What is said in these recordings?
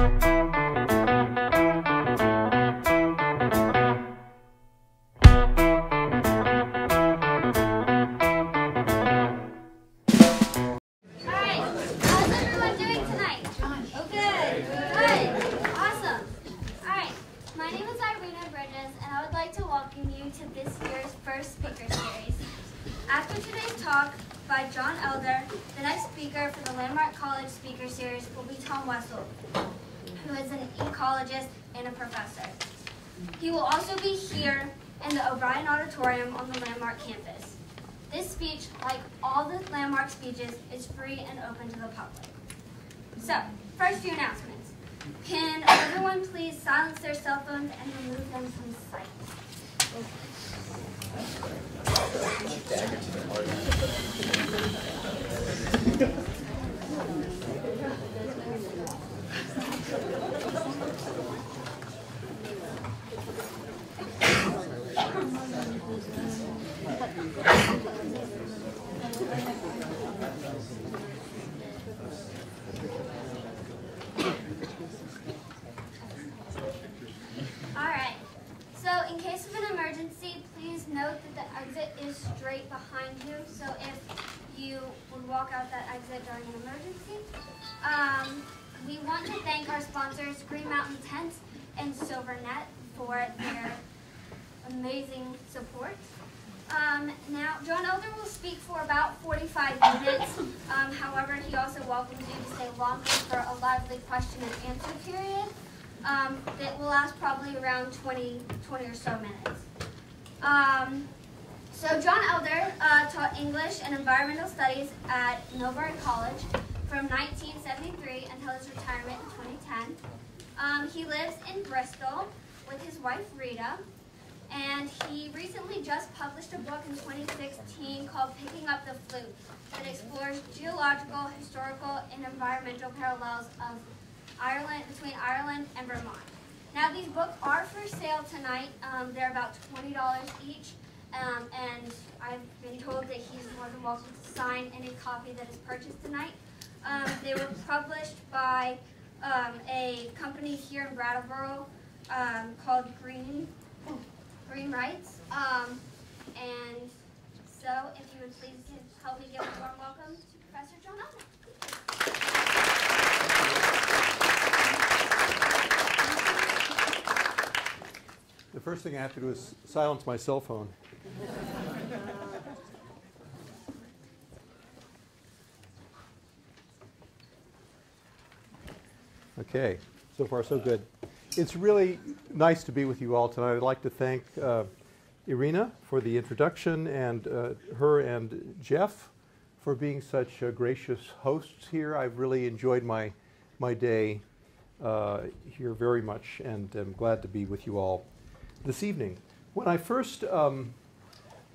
Alright, 20, 20 or so minutes. Um, so John Elder uh, taught English and Environmental Studies at Middlebury College from 1973 until his retirement in 2010. Um, he lives in Bristol with his wife Rita, and he recently just published a book in 2016 called Picking Up the Flute that explores geological, historical, and environmental parallels of Ireland between Ireland and Vermont. Now these books are for sale tonight. Um, they're about twenty dollars each, um, and I've been told that he's more than welcome to sign any copy that is purchased tonight. Um, they were published by um, a company here in Brattleboro um, called Green Green Writers. Um, and so, if you would please help me give a warm welcome to Professor John Elder. The first thing I have to do is silence my cell phone. Okay, so far so good. It's really nice to be with you all tonight. I'd like to thank uh, Irina for the introduction and uh, her and Jeff for being such uh, gracious hosts here. I've really enjoyed my, my day uh, here very much and I'm glad to be with you all this evening. When I first um,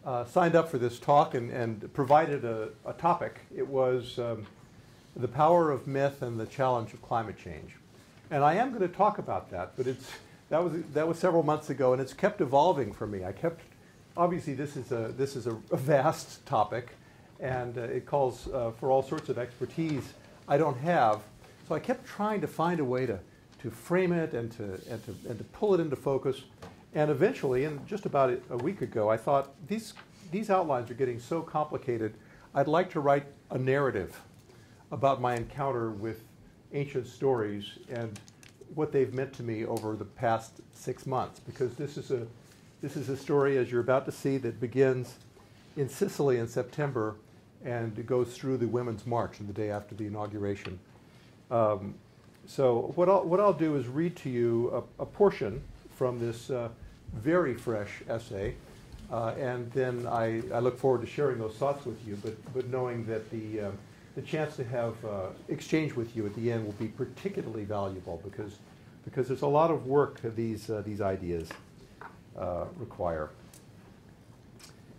uh, signed up for this talk and, and provided a, a topic, it was um, the power of myth and the challenge of climate change. And I am going to talk about that, but it's, that, was, that was several months ago, and it's kept evolving for me. I kept, obviously, this is a, this is a, vast topic, and uh, it calls uh, for all sorts of expertise I don't have. So I kept trying to find a way to, to frame it and to, and, to, and to pull it into focus. And eventually, and just about a- week ago, I thought these, these outlines are getting so complicated, I'd like to write a narrative about my encounter with ancient stories and what they've meant to me over the past six months. Because this is a, this is a story, as you're about to see, that begins in Sicily in September and goes through the Women's March on the day after the inauguration. Um, so what I'll, what I'll do is read to you a, a portion from this uh, very fresh essay, uh, and then I, I look forward to sharing those thoughts with you, but, but knowing that the, um, the chance to have uh, exchange with you at the end will be particularly valuable because, because there's a lot of work these, uh, these ideas uh, require.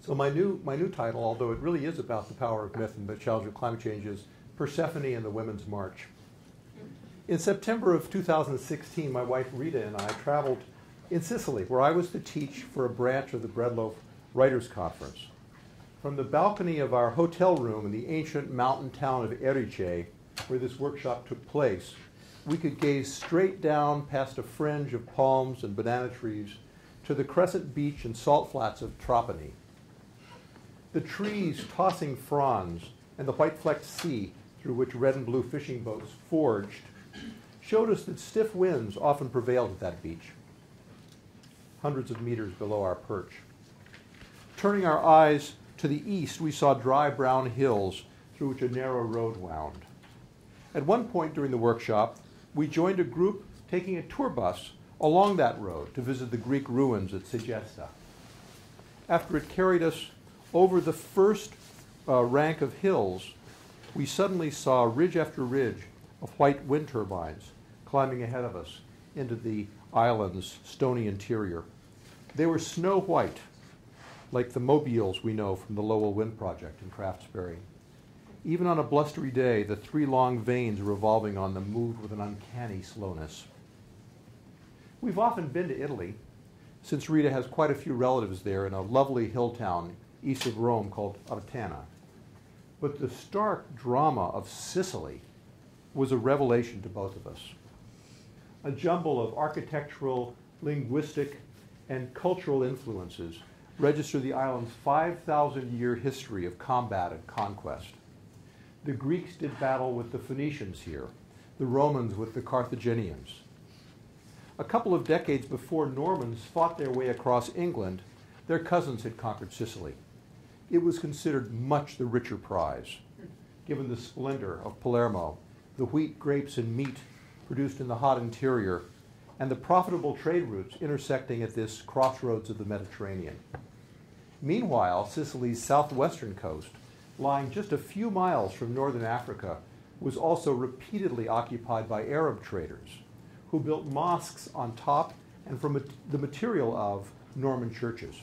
So my new, my new title, although it really is about the power of myth and the challenge of climate change, is Persephone and the Women's March. In September of 2016, my wife Rita and I traveled in Sicily, where I was to teach for a branch of the Bread Loaf Writers Conference. From the balcony of our hotel room in the ancient mountain town of Erice, where this workshop took place, we could gaze straight down past a fringe of palms and banana trees to the crescent beach and salt flats of Trapani. The trees tossing fronds and the white flecked sea through which red and blue fishing boats forged showed us that stiff winds often prevailed at that beach, hundreds of meters below our perch. Turning our eyes to the east, we saw dry brown hills through which a narrow road wound. At one point during the workshop, we joined a group taking a tour bus along that road to visit the Greek ruins at Segesta. After it carried us over the first uh, rank of hills, we suddenly saw ridge after ridge of white wind turbines climbing ahead of us into the island's stony interior. They were snow white, like the mobiles we know from the Lowell Wind Project in Craftsbury. Even on a blustery day, the three long vanes revolving on them moved with an uncanny slowness. We've often been to Italy, since Rita has quite a few relatives there in a lovely hill town east of Rome called Artena. But the stark drama of Sicily was a revelation to both of us. A jumble of architectural, linguistic, and cultural influences register the island's 5,000 year history of combat and conquest. The Greeks did battle with the Phoenicians here, the Romans with the Carthaginians. A couple of decades before Normans fought their way across England, their cousins had conquered Sicily. It was considered much the richer prize, given the splendor of Palermo, the wheat, grapes, and meat produced in the hot interior, and the profitable trade routes intersecting at this crossroads of the Mediterranean. Meanwhile, Sicily's southwestern coast, lying just a few miles from northern Africa, was also repeatedly occupied by Arab traders who built mosques on top and from the material of Norman churches.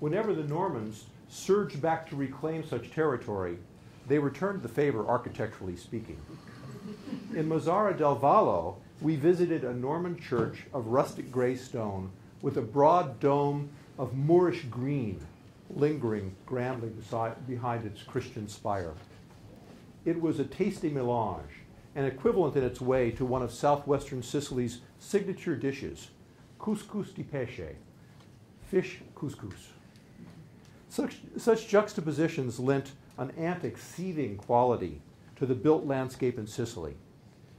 Whenever the Normans surged back to reclaim such territory, they returned the favor architecturally speaking. In Mazara del Vallo, we visited a Norman church of rustic gray stone with a broad dome of Moorish green lingering grandly beside, behind its Christian spire. It was a tasty melange and equivalent in its way to one of southwestern Sicily's signature dishes, couscous di pesce, fish couscous. Such, such juxtapositions lent an antic, seething quality to the built landscape in Sicily.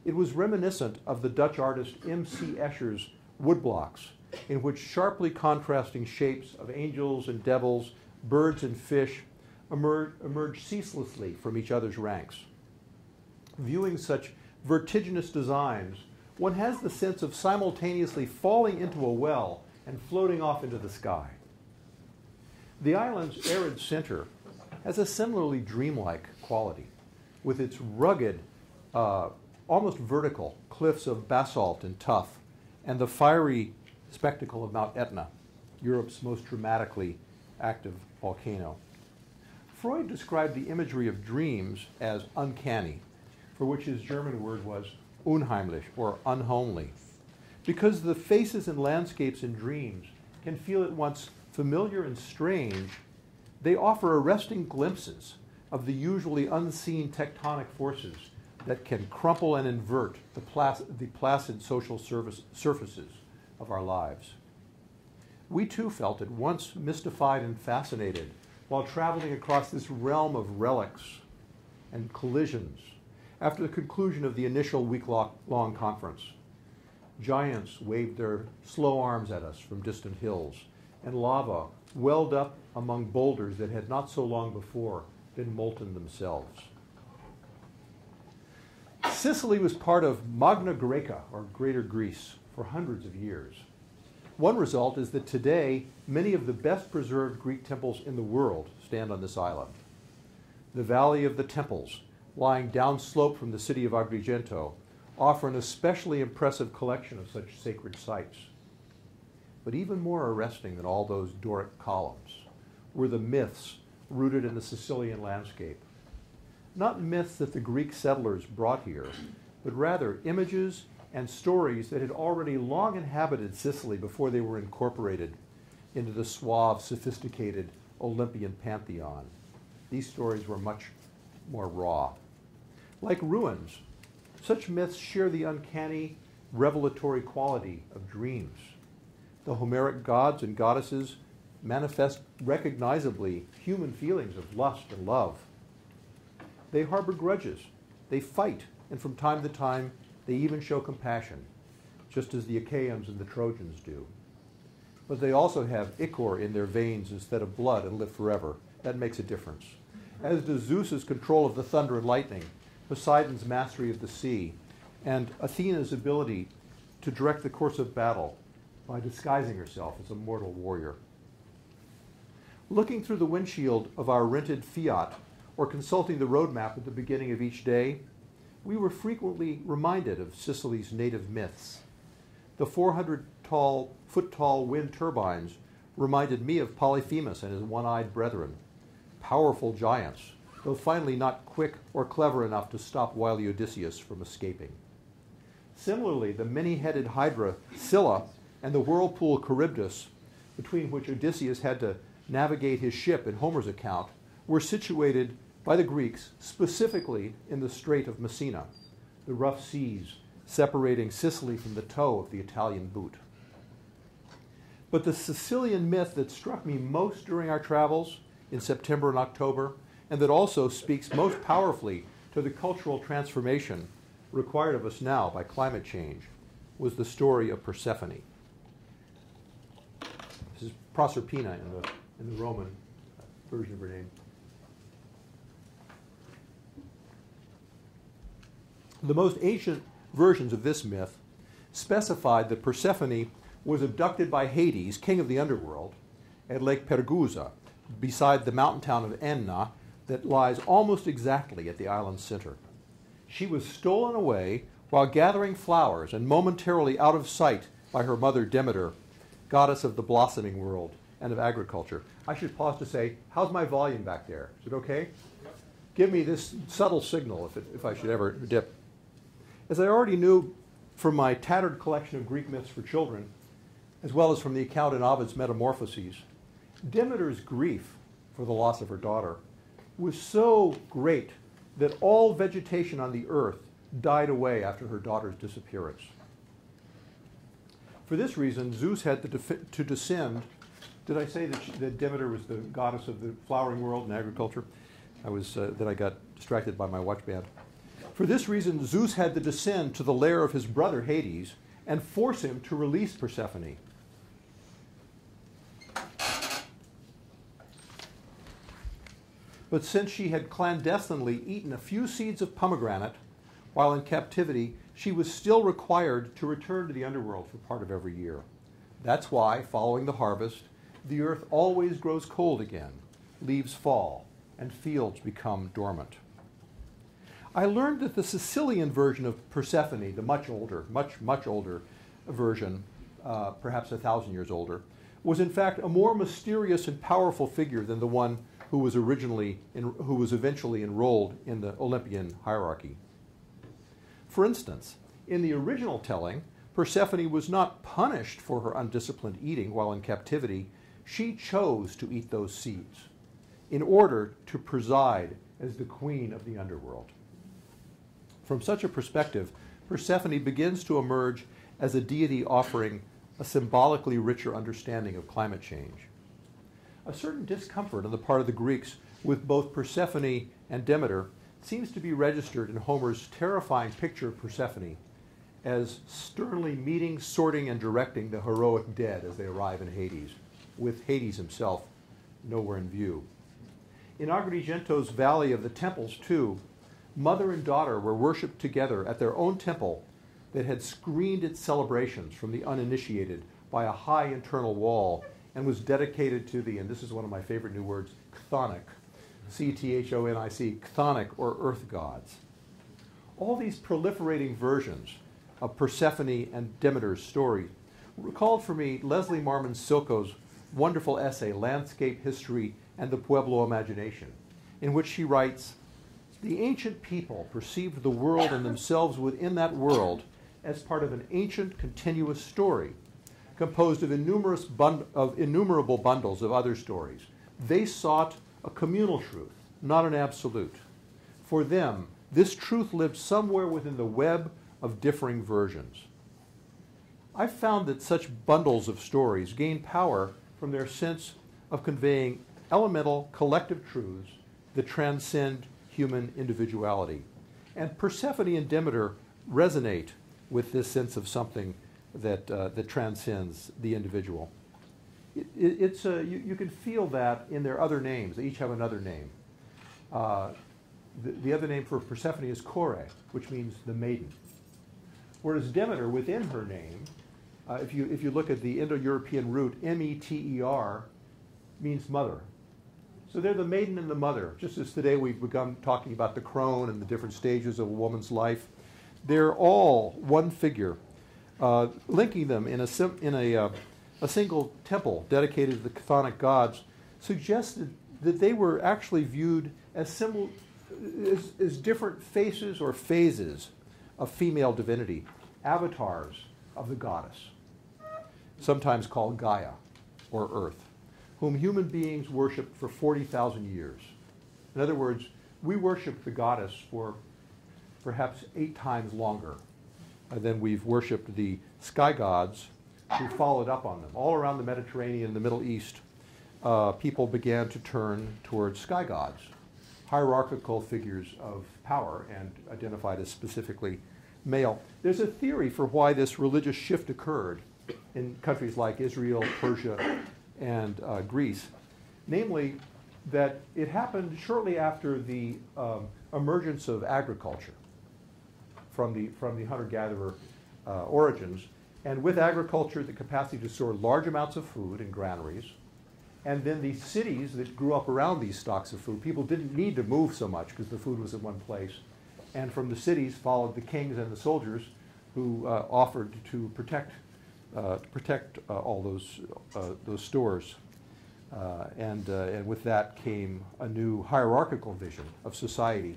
It was reminiscent of the Dutch artist M.C. Escher's woodblocks, in which sharply contrasting shapes of angels and devils, birds and fish emerge, emerge ceaselessly from each other's ranks. Viewing such vertiginous designs, one has the sense of simultaneously falling into a well and floating off into the sky. The island's arid center has a similarly dreamlike quality, with its rugged, uh, almost vertical cliffs of basalt and tuff, and the fiery spectacle of Mount Etna, Europe's most dramatically active volcano. Freud described the imagery of dreams as uncanny, for which his German word was unheimlich, or unhomely, because the faces and landscapes in dreams can feel at once familiar and strange, they offer arresting glimpses of the usually unseen tectonic forces that can crumple and invert the, placid, the placid social service, surfaces of our lives. We too felt at once mystified and fascinated while traveling across this realm of relics and collisions after the conclusion of the initial week long conference. Giants waved their slow arms at us from distant hills, and lava welled up among boulders that had not so long before been molten themselves. Sicily was part of Magna Graecia, or Greater Greece, for hundreds of years. One result is that today, many of the best preserved Greek temples in the world stand on this island. The Valley of the Temples, lying downslope from the city of Agrigento, offer an especially impressive collection of such sacred sites. But even more arresting than all those Doric columns were the myths rooted in the Sicilian landscape. Not myths that the Greek settlers brought here, but rather images and stories that had already long inhabited Sicily before they were incorporated into the suave, sophisticated Olympian pantheon. These stories were much more raw. Like ruins, Such myths share the uncanny, revelatory quality of dreams. The Homeric gods and goddesses manifest recognizably human feelings of lust and love. They harbor grudges, they fight, and from time to time they even show compassion, just as the Achaeans and the Trojans do. But they also have ichor in their veins instead of blood and live forever. That makes a difference. As does Zeus's control of the thunder and lightning, Poseidon's mastery of the sea, and Athena's ability to direct the course of battle by disguising herself as a mortal warrior. Looking through the windshield of our rented Fiat or consulting the road map at the beginning of each day, we were frequently reminded of Sicily's native myths. The 400 tall, foot tall wind turbines reminded me of Polyphemus and his one eyed brethren, powerful giants, though finally not quick or clever enough to stop wily Odysseus from escaping. Similarly, the many headed Hydra Scylla and the whirlpool Charybdis, between which Odysseus had to navigate his ship in Homer's account, were situated by the Greeks specifically in the Strait of Messina, the rough seas separating Sicily from the toe of the Italian boot. But the Sicilian myth that struck me most during our travels in September and October, and that also speaks most powerfully to the cultural transformation required of us now by climate change, was the story of Persephone. This is Proserpina in the, in the Roman version of her name. The most ancient versions of this myth specified that Persephone was abducted by Hades, king of the underworld, at Lake Pergusa, beside the mountain town of Enna that lies almost exactly at the island's center. She was stolen away while gathering flowers and momentarily out of sight by her mother Demeter, goddess of the blossoming world and of agriculture. I should pause to say, how's my volume back there? Is it okay? Give me this subtle signal if, it, if I should ever dip. As I already knew from my tattered collection of Greek myths for children, as well as from the account in Ovid's Metamorphoses, Demeter's grief for the loss of her daughter was so great that all vegetation on the earth died away after her daughter's disappearance. For this reason, Zeus had to, to descend. Did I say that, she, that, Demeter was the goddess of the flowering world and agriculture? I was uh, that I got distracted by my watch band. For this reason, Zeus had to descend to the lair of his brother Hades and force him to release Persephone. But since she had clandestinely eaten a few seeds of pomegranate while in captivity, she was still required to return to the underworld for part of every year. That's why, following the harvest, the earth always grows cold again, leaves fall, and fields become dormant. I learned that the Sicilian version of Persephone, the much older, much, much older version, uh, perhaps a thousand years older, was in fact a more mysterious and powerful figure than the one who was originally in, who was eventually enrolled in the Olympian hierarchy. For instance, in the original telling, Persephone was not punished for her undisciplined eating while in captivity. She chose to eat those seeds in order to preside as the queen of the underworld. From such a perspective, Persephone begins to emerge as a deity offering a symbolically richer understanding of climate change a certain discomfort on the part of the Greeks with both Persephone and Demeter seems to be registered in Homer's terrifying picture of Persephone as sternly meeting, sorting, and directing the heroic dead as they arrive in Hades, with Hades himself nowhere in view. In Agrigento's Valley of the Temples, too, mother and daughter were worshipped together at their own temple that had screened its celebrations from the uninitiated by a high internal wall and was dedicated to the, and this is one of my favorite new words, chthonic, C T H O N I C, chthonic or earth gods. All these proliferating versions of Persephone and Demeter's story recalled for me Leslie Marmon Silko's wonderful essay, Landscape History and the Pueblo Imagination, in which she writes The ancient people perceived the world and themselves within that world as part of an ancient continuous story composed of, of innumerable bundles of other stories. They sought a communal truth, not an absolute. For them, this truth lived somewhere within the web of differing versions. I've found that such bundles of stories gain power from their sense of conveying elemental collective truths that transcend human individuality. And Persephone and Demeter resonate with this sense of something that, uh, that transcends the individual. It, it, it's a, you, you, can feel that in their other names. They each have another name. Uh, the, the, other name for Persephone is Kore, which means the maiden. Whereas Demeter, within her name, uh, if, you, if you look at the Indo European root, M E T E R means mother. So they're the maiden and the mother. Just as today we've begun talking about the crone and the different stages of a woman's life, they're all one figure, uh, linking them in a, in a, uh, a single temple dedicated to the chthonic gods, suggested that they were actually viewed as, symbol, as, as different faces or phases of female divinity, avatars of the goddess, sometimes called Gaia or Earth whom human beings worshiped for 40,000 years. In other words, we worship the goddess for perhaps eight times longer than we've worshiped the sky gods who followed up on them. All around the Mediterranean, the Middle East, uh, people began to turn towards sky gods, hierarchical figures of power and identified as specifically male. There's a theory for why this religious shift occurred in countries like Israel, Persia, and uh, Greece, namely that it happened shortly after the um, emergence of agriculture from the, from the hunter-gatherer uh, origins, and with agriculture, the capacity to store large amounts of food in granaries, and then the cities that grew up around these stocks of food, people didn't need to move so much because the food was in one place. And from the cities followed the kings and the soldiers who uh, offered to protect to protect uh, all those, uh, those stores. and, and with that came a new hierarchical vision of society,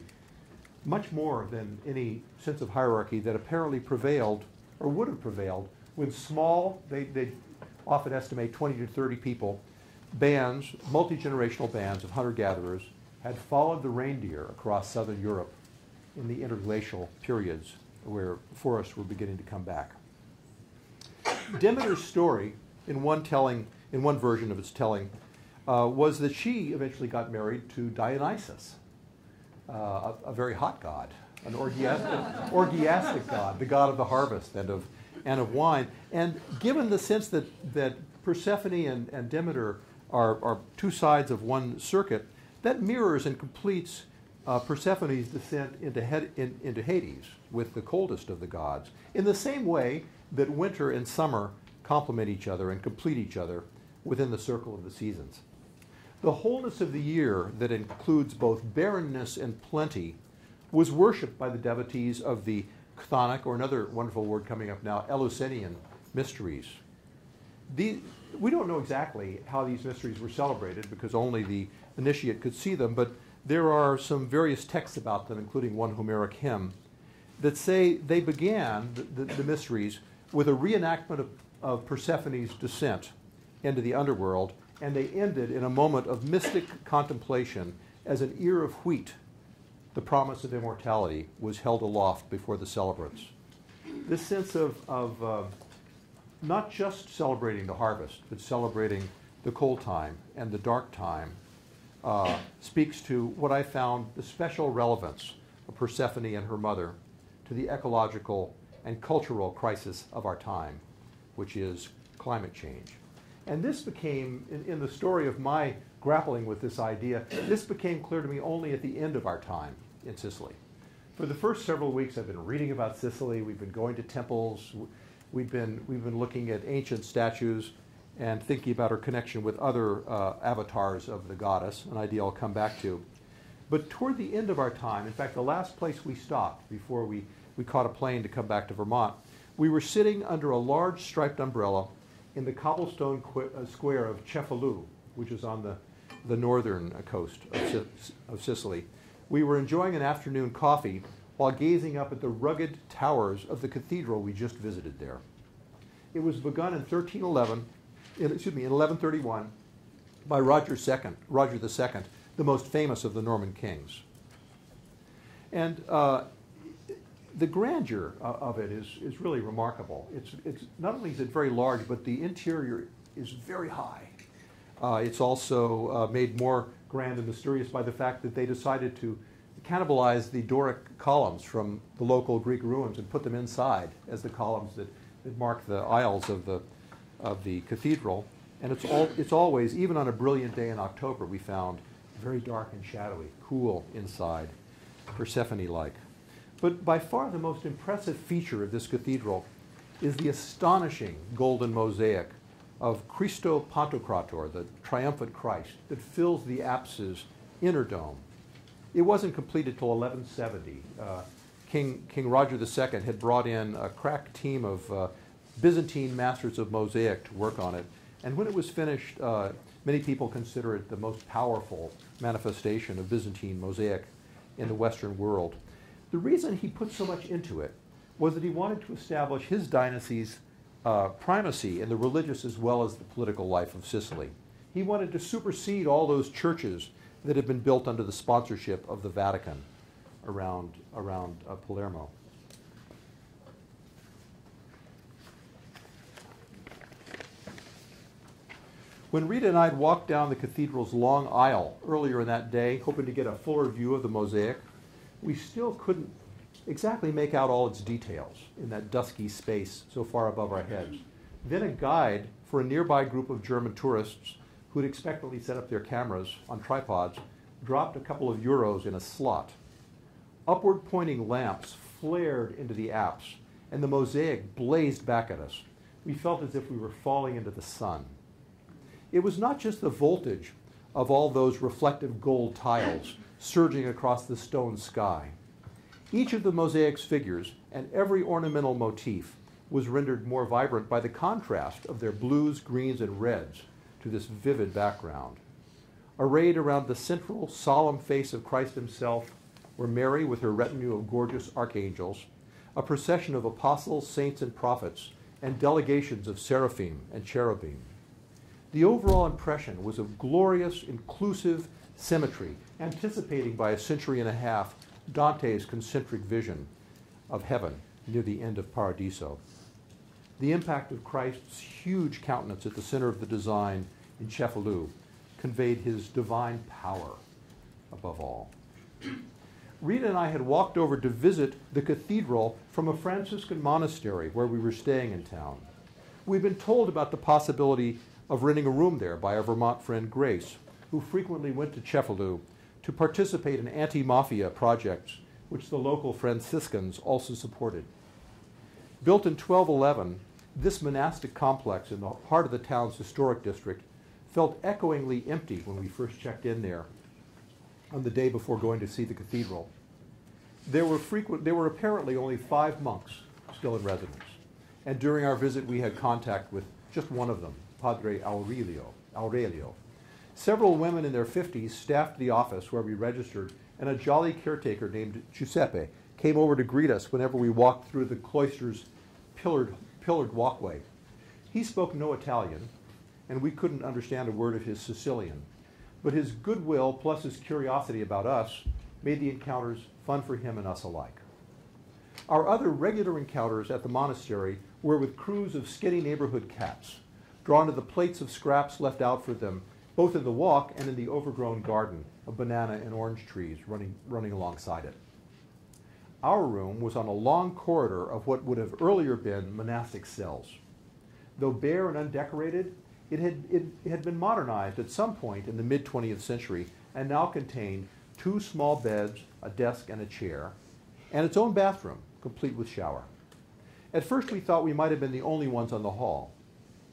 much more than any sense of hierarchy that apparently prevailed or would have prevailed when small, they, they often estimate 20 to 30 people, bands, multi generational bands of hunter gatherers, had followed the reindeer across southern Europe in the interglacial periods where forests were beginning to come back. Demeter's story, in one telling, in one version of its telling, uh, was that she eventually got married to Dionysus, uh, a, a, very hot god, an orgiastic, orgiastic god, the god of the harvest and of, and of wine. And given the sense that, that Persephone and, and Demeter are, are two sides of one circuit, that mirrors and completes uh, Persephone's descent into, in, into Hades with the coldest of the gods. In the same way that winter and summer complement each other and complete each other within the circle of the seasons. The wholeness of the year that includes both barrenness and plenty was worshipped by the devotees of the chthonic, or another wonderful word coming up now, Eleusinian mysteries. The, we don't know exactly how these mysteries were celebrated because only the initiate could see them, but there are some various texts about them, including one Homeric hymn, that say they began, the, the, the mysteries, with a reenactment of, of Persephone's descent into the underworld, and they ended in a moment of mystic contemplation as an ear of wheat, the promise of immortality, was held aloft before the celebrants. This sense of, of uh, not just celebrating the harvest, but celebrating the cold time and the dark time uh, speaks to what I found the special relevance of Persephone and her mother to the ecological and cultural crisis of our time, which is climate change. And this became, in, in, the story of my grappling with this idea, this became clear to me only at the end of our time in Sicily. For the first several weeks, I've been reading about Sicily. We've been going to temples. We've been, we've been looking at ancient statues and thinking about our connection with other uh, avatars of the goddess, an idea I'll come back to. But toward the end of our time, in fact, the last place we stopped before we we caught a plane to come back to Vermont. We were sitting under a large striped umbrella in the cobblestone uh, square of Cefalù, which is on the, the northern uh, coast of, of Sicily. We were enjoying an afternoon coffee while gazing up at the rugged towers of the cathedral we just visited there. It was begun in 1311, in, excuse me, in 1131 by Roger II, Roger II, the most famous of the Norman kings. And uh, the grandeur of it is, is really remarkable. It's, it's, not only is it very large, but the interior is very high. Uh, it's also uh, made more grand and mysterious by the fact that they decided to cannibalize the Doric columns from the local Greek ruins and put them inside as the columns that, that mark the aisles of the, of the cathedral. And it's, all, it's always, even on a brilliant day in October, we found very dark and shadowy, cool inside, Persephone like. But by far the most impressive feature of this cathedral is the astonishing golden mosaic of Cristo Pantocrator, the triumphant Christ, that fills the apse's inner dome. It wasn't completed till 1170. Uh, King, King Roger II had brought in a crack team of uh, Byzantine masters of mosaic to work on it. And when it was finished, uh, many people consider it the most powerful manifestation of Byzantine mosaic in the Western world. The reason he put so much into it was that he wanted to establish his dynasty's uh, primacy in the religious as well as the political life of Sicily. He wanted to supersede all those churches that had been built under the sponsorship of the Vatican around, around uh, Palermo. When Rita and I had walked down the cathedral's long aisle earlier in that day, hoping to get a fuller view of the mosaic, we still couldn't exactly make out all its details in that dusky space so far above our heads. Then a guide for a nearby group of German tourists who had expectantly set up their cameras on tripods dropped a couple of euros in a slot. Upward pointing lamps flared into the apse, and the mosaic blazed back at us. We felt as if we were falling into the sun. It was not just the voltage of all those reflective gold tiles surging across the stone sky. Each of the mosaic's figures and every ornamental motif was rendered more vibrant by the contrast of their blues, greens, and reds to this vivid background. Arrayed around the central, solemn face of Christ himself were Mary with her retinue of gorgeous archangels, a procession of apostles, saints, and prophets, and delegations of seraphim and cherubim. The overall impression was of glorious, inclusive symmetry, anticipating by a century and a half Dante's concentric vision of heaven near the end of Paradiso. The impact of Christ's huge countenance at the center of the design in Cefalù conveyed his divine power above all. Rita and I had walked over to visit the cathedral from a Franciscan monastery where we were staying in town. We'd been told about the possibility of renting a room there by our Vermont friend Grace, who frequently went to Cefalù to participate in anti mafia projects, which the local Franciscans also supported. Built in 1211, this monastic complex in the heart of the town's historic district felt echoingly empty when we first checked in there on the day before going to see the cathedral. There were, frequent, there were apparently only five monks still in residence, and during our visit we had contact with just one of them, Padre Aurelio. Aurelio. Several women in their 50s staffed the office where we registered, and a jolly caretaker named Giuseppe came over to greet us whenever we walked through the cloister's pillared, pillared walkway. He spoke no Italian, and we couldn't understand a word of his Sicilian. But his goodwill plus his curiosity about us made the encounters fun for him and us alike. Our other regular encounters at the monastery were with crews of skinny neighborhood cats, drawn to the plates of scraps left out for them, both in the walk and in the overgrown garden of banana and orange trees running, running alongside it. Our room was on a long corridor of what would have earlier been monastic cells. Though bare and undecorated, it had, it, it had been modernized at some point in the mid 20th century and now contained two small beds, a desk, and a chair, and its own bathroom, complete with shower. At first, we thought we might have been the only ones on the hall.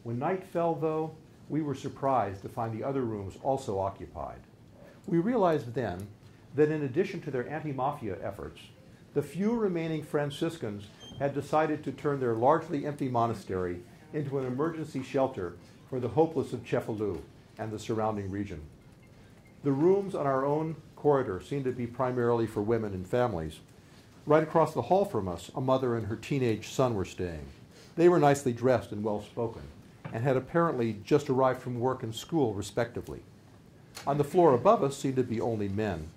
When night fell, though, we were surprised to find the other rooms also occupied. We realized then that in addition to their anti mafia efforts, the few remaining Franciscans had decided to turn their largely empty monastery into an emergency shelter for the hopeless of Cefalù and the surrounding region. The rooms on our own corridor seemed to be primarily for women and families. Right across the hall from us, a mother and her teenage son were staying. They were nicely dressed and well spoken, and had apparently just arrived from work and school, respectively. On the floor above us seemed to be only men.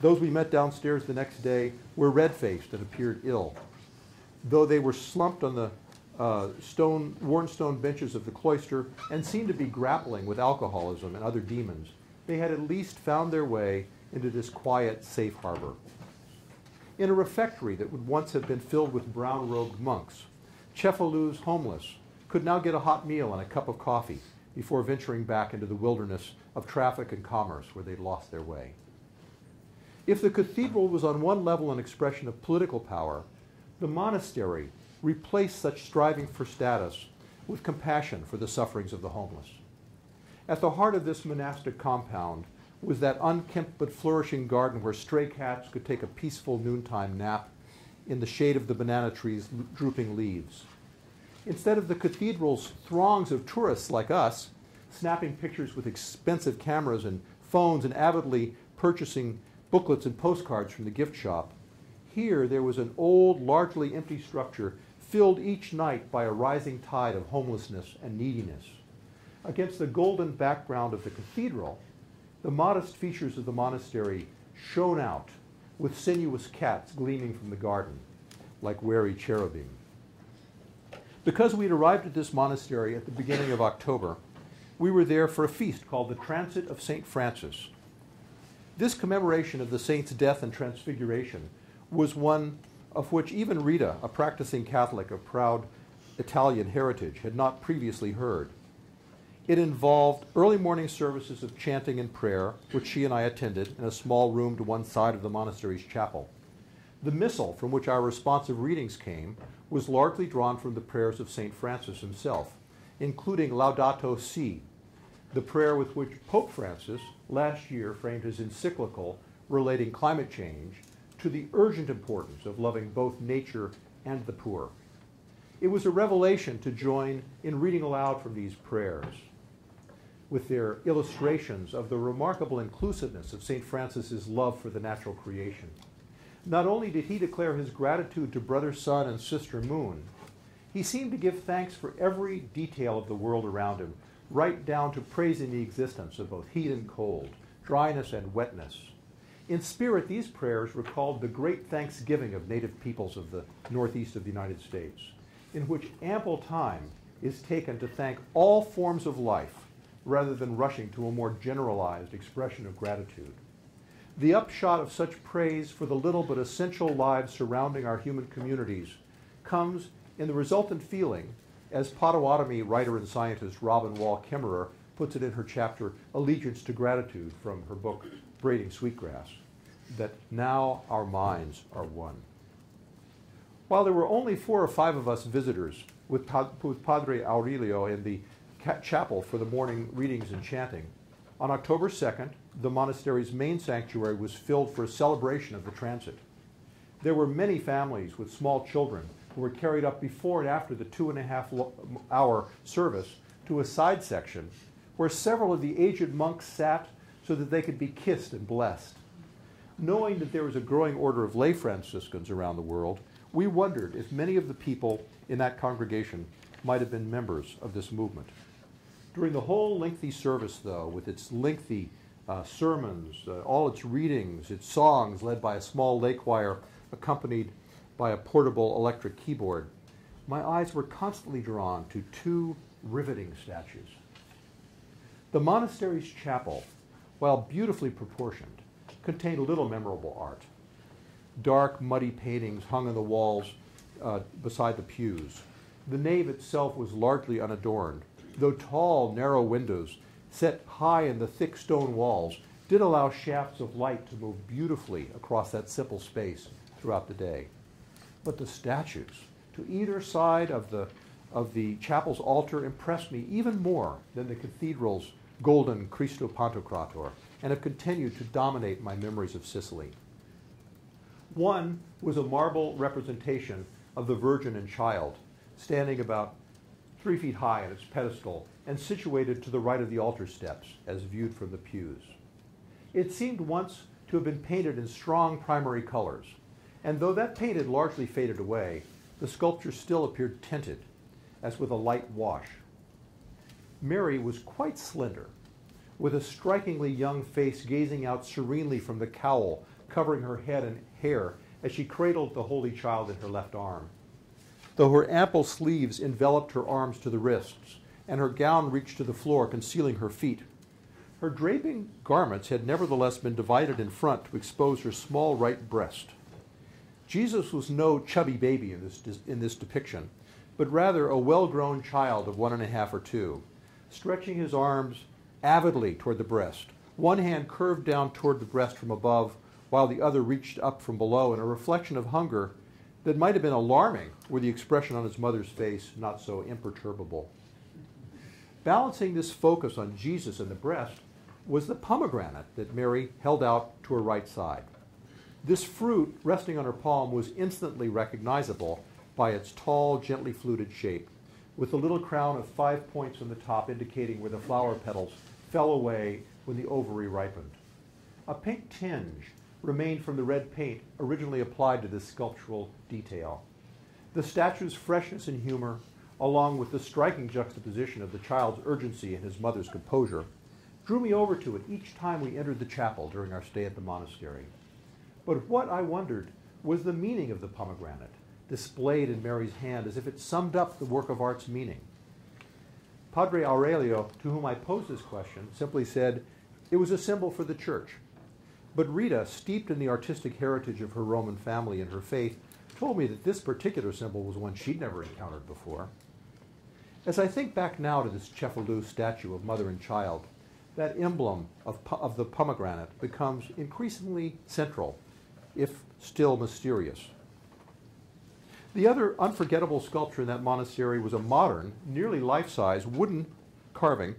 Those we met downstairs the next day were red faced and appeared ill. Though they were slumped on the uh, stone, worn stone benches of the cloister and seemed to be grappling with alcoholism and other demons, they had at least found their way into this quiet, safe harbor. In a refectory that would once have been filled with brown robed monks, Cefalù's homeless could now get a hot meal and a cup of coffee before venturing back into the wilderness of traffic and commerce where they'd lost their way. If the cathedral was on one level an expression of political power, the monastery replaced such striving for status with compassion for the sufferings of the homeless. At the heart of this monastic compound was that unkempt but flourishing garden where stray cats could take a peaceful noontime nap in the shade of the banana trees' drooping leaves. Instead of the cathedral's throngs of tourists like us, snapping pictures with expensive cameras and phones and avidly purchasing booklets and postcards from the gift shop, here there was an old, largely empty structure filled each night by a rising tide of homelessness and neediness. Against the golden background of the cathedral, the modest features of the monastery shone out with sinuous cats gleaming from the garden like wary cherubim. Because we had arrived at this monastery at the beginning of October, we were there for a feast called the Transit of St. Francis. This commemoration of the saint's death and transfiguration was one of which even Rita, a practicing Catholic of proud Italian heritage, had not previously heard. It involved early morning services of chanting and prayer, which she and I attended in a small room to one side of the monastery's chapel. The missal from which our responsive readings came was largely drawn from the prayers of St. Francis himself, including Laudato Si, the prayer with which Pope Francis last year framed his encyclical relating climate change to the urgent importance of loving both nature and the poor. It was a revelation to join in reading aloud from these prayers with their illustrations of the remarkable inclusiveness of St. Francis's love for the natural creation. Not only did he declare his gratitude to brother sun and sister moon, he seemed to give thanks for every detail of the world around him, right down to praising the existence of both heat and cold, dryness and wetness. In spirit, these prayers recalled the great thanksgiving of native peoples of the northeast of the United States, in which ample time is taken to thank all forms of life rather than rushing to a more generalized expression of gratitude. The upshot of such praise for the little but essential lives surrounding our human communities comes in the resultant feeling, as Potawatomi writer and scientist Robin Wall Kimmerer puts it in her chapter Allegiance to Gratitude from her book Braiding Sweetgrass, that now our minds are one. While there were only four or five of us visitors with, Padre Aurelio in the chapel for the morning readings and chanting. On October 2nd, the monastery's main sanctuary was filled for a celebration of the transit. There were many families with small children who were carried up before and after the two and a half hour service to a side section where several of the aged monks sat so that they could be kissed and blessed. Knowing that there was a growing order of lay Franciscans around the world, we wondered if many of the people in that congregation might have been members of this movement. During the whole lengthy service, though, with its lengthy uh, sermons, uh, all its readings, its songs led by a small lay choir accompanied by a portable electric keyboard, my eyes were constantly drawn to two riveting statues. The monastery's chapel, while beautifully proportioned, contained little memorable art. Dark, muddy paintings hung on the walls uh, beside the pews. The nave itself was largely unadorned, though tall, narrow windows set high in the thick stone walls did allow shafts of light to move beautifully across that simple space throughout the day. But the statues to either side of the, of the chapel's altar impressed me even more than the cathedral's golden Cristo Pantocrator and have continued to dominate my memories of Sicily. One was a marble representation of the Virgin and Child, standing about three feet high on its pedestal and situated to the right of the altar steps as viewed from the pews. It seemed once to have been painted in strong primary colors, and though that paint had largely faded away, the sculpture still appeared tinted, as with a light wash. Mary was quite slender, with a strikingly young face gazing out serenely from the cowl covering her head and hair as she cradled the Holy Child in her left arm. Though her ample sleeves enveloped her arms to the wrists, and her gown reached to the floor, concealing her feet, her draping garments had nevertheless been divided in front to expose her small right breast. Jesus was no chubby baby in this, in this depiction, but rather a well grown child of one and a half or two, stretching his arms avidly toward the breast, one hand curved down toward the breast from above, while the other reached up from below in a reflection of hunger that might have been alarming were the expression on his mother's face not so imperturbable. Balancing this focus on Jesus and the breast was the pomegranate that Mary held out to her right side. This fruit, resting on her palm, was instantly recognizable by its tall, gently fluted shape, with a little crown of five points on the top indicating where the flower petals fell away when the ovary ripened. A pink tinge remained from the red paint originally applied to this sculptural detail. The statue's freshness and humor, along with the striking juxtaposition of the child's urgency and his mother's composure, drew me over to it each time we entered the chapel during our stay at the monastery. But what I wondered was the meaning of the pomegranate, displayed in Mary's hand as if it summed up the work of art's meaning. Padre Aurelio, to whom I posed this question, simply said it was a symbol for the church. But Rita, steeped in the artistic heritage of her Roman family and her faith, told me that this particular symbol was one she'd never encountered before. As I think back now to this Cefalù statue of mother and child, that emblem of, of the pomegranate becomes increasingly central, if still mysterious. The other unforgettable sculpture in that monastery was a modern, nearly life size wooden carving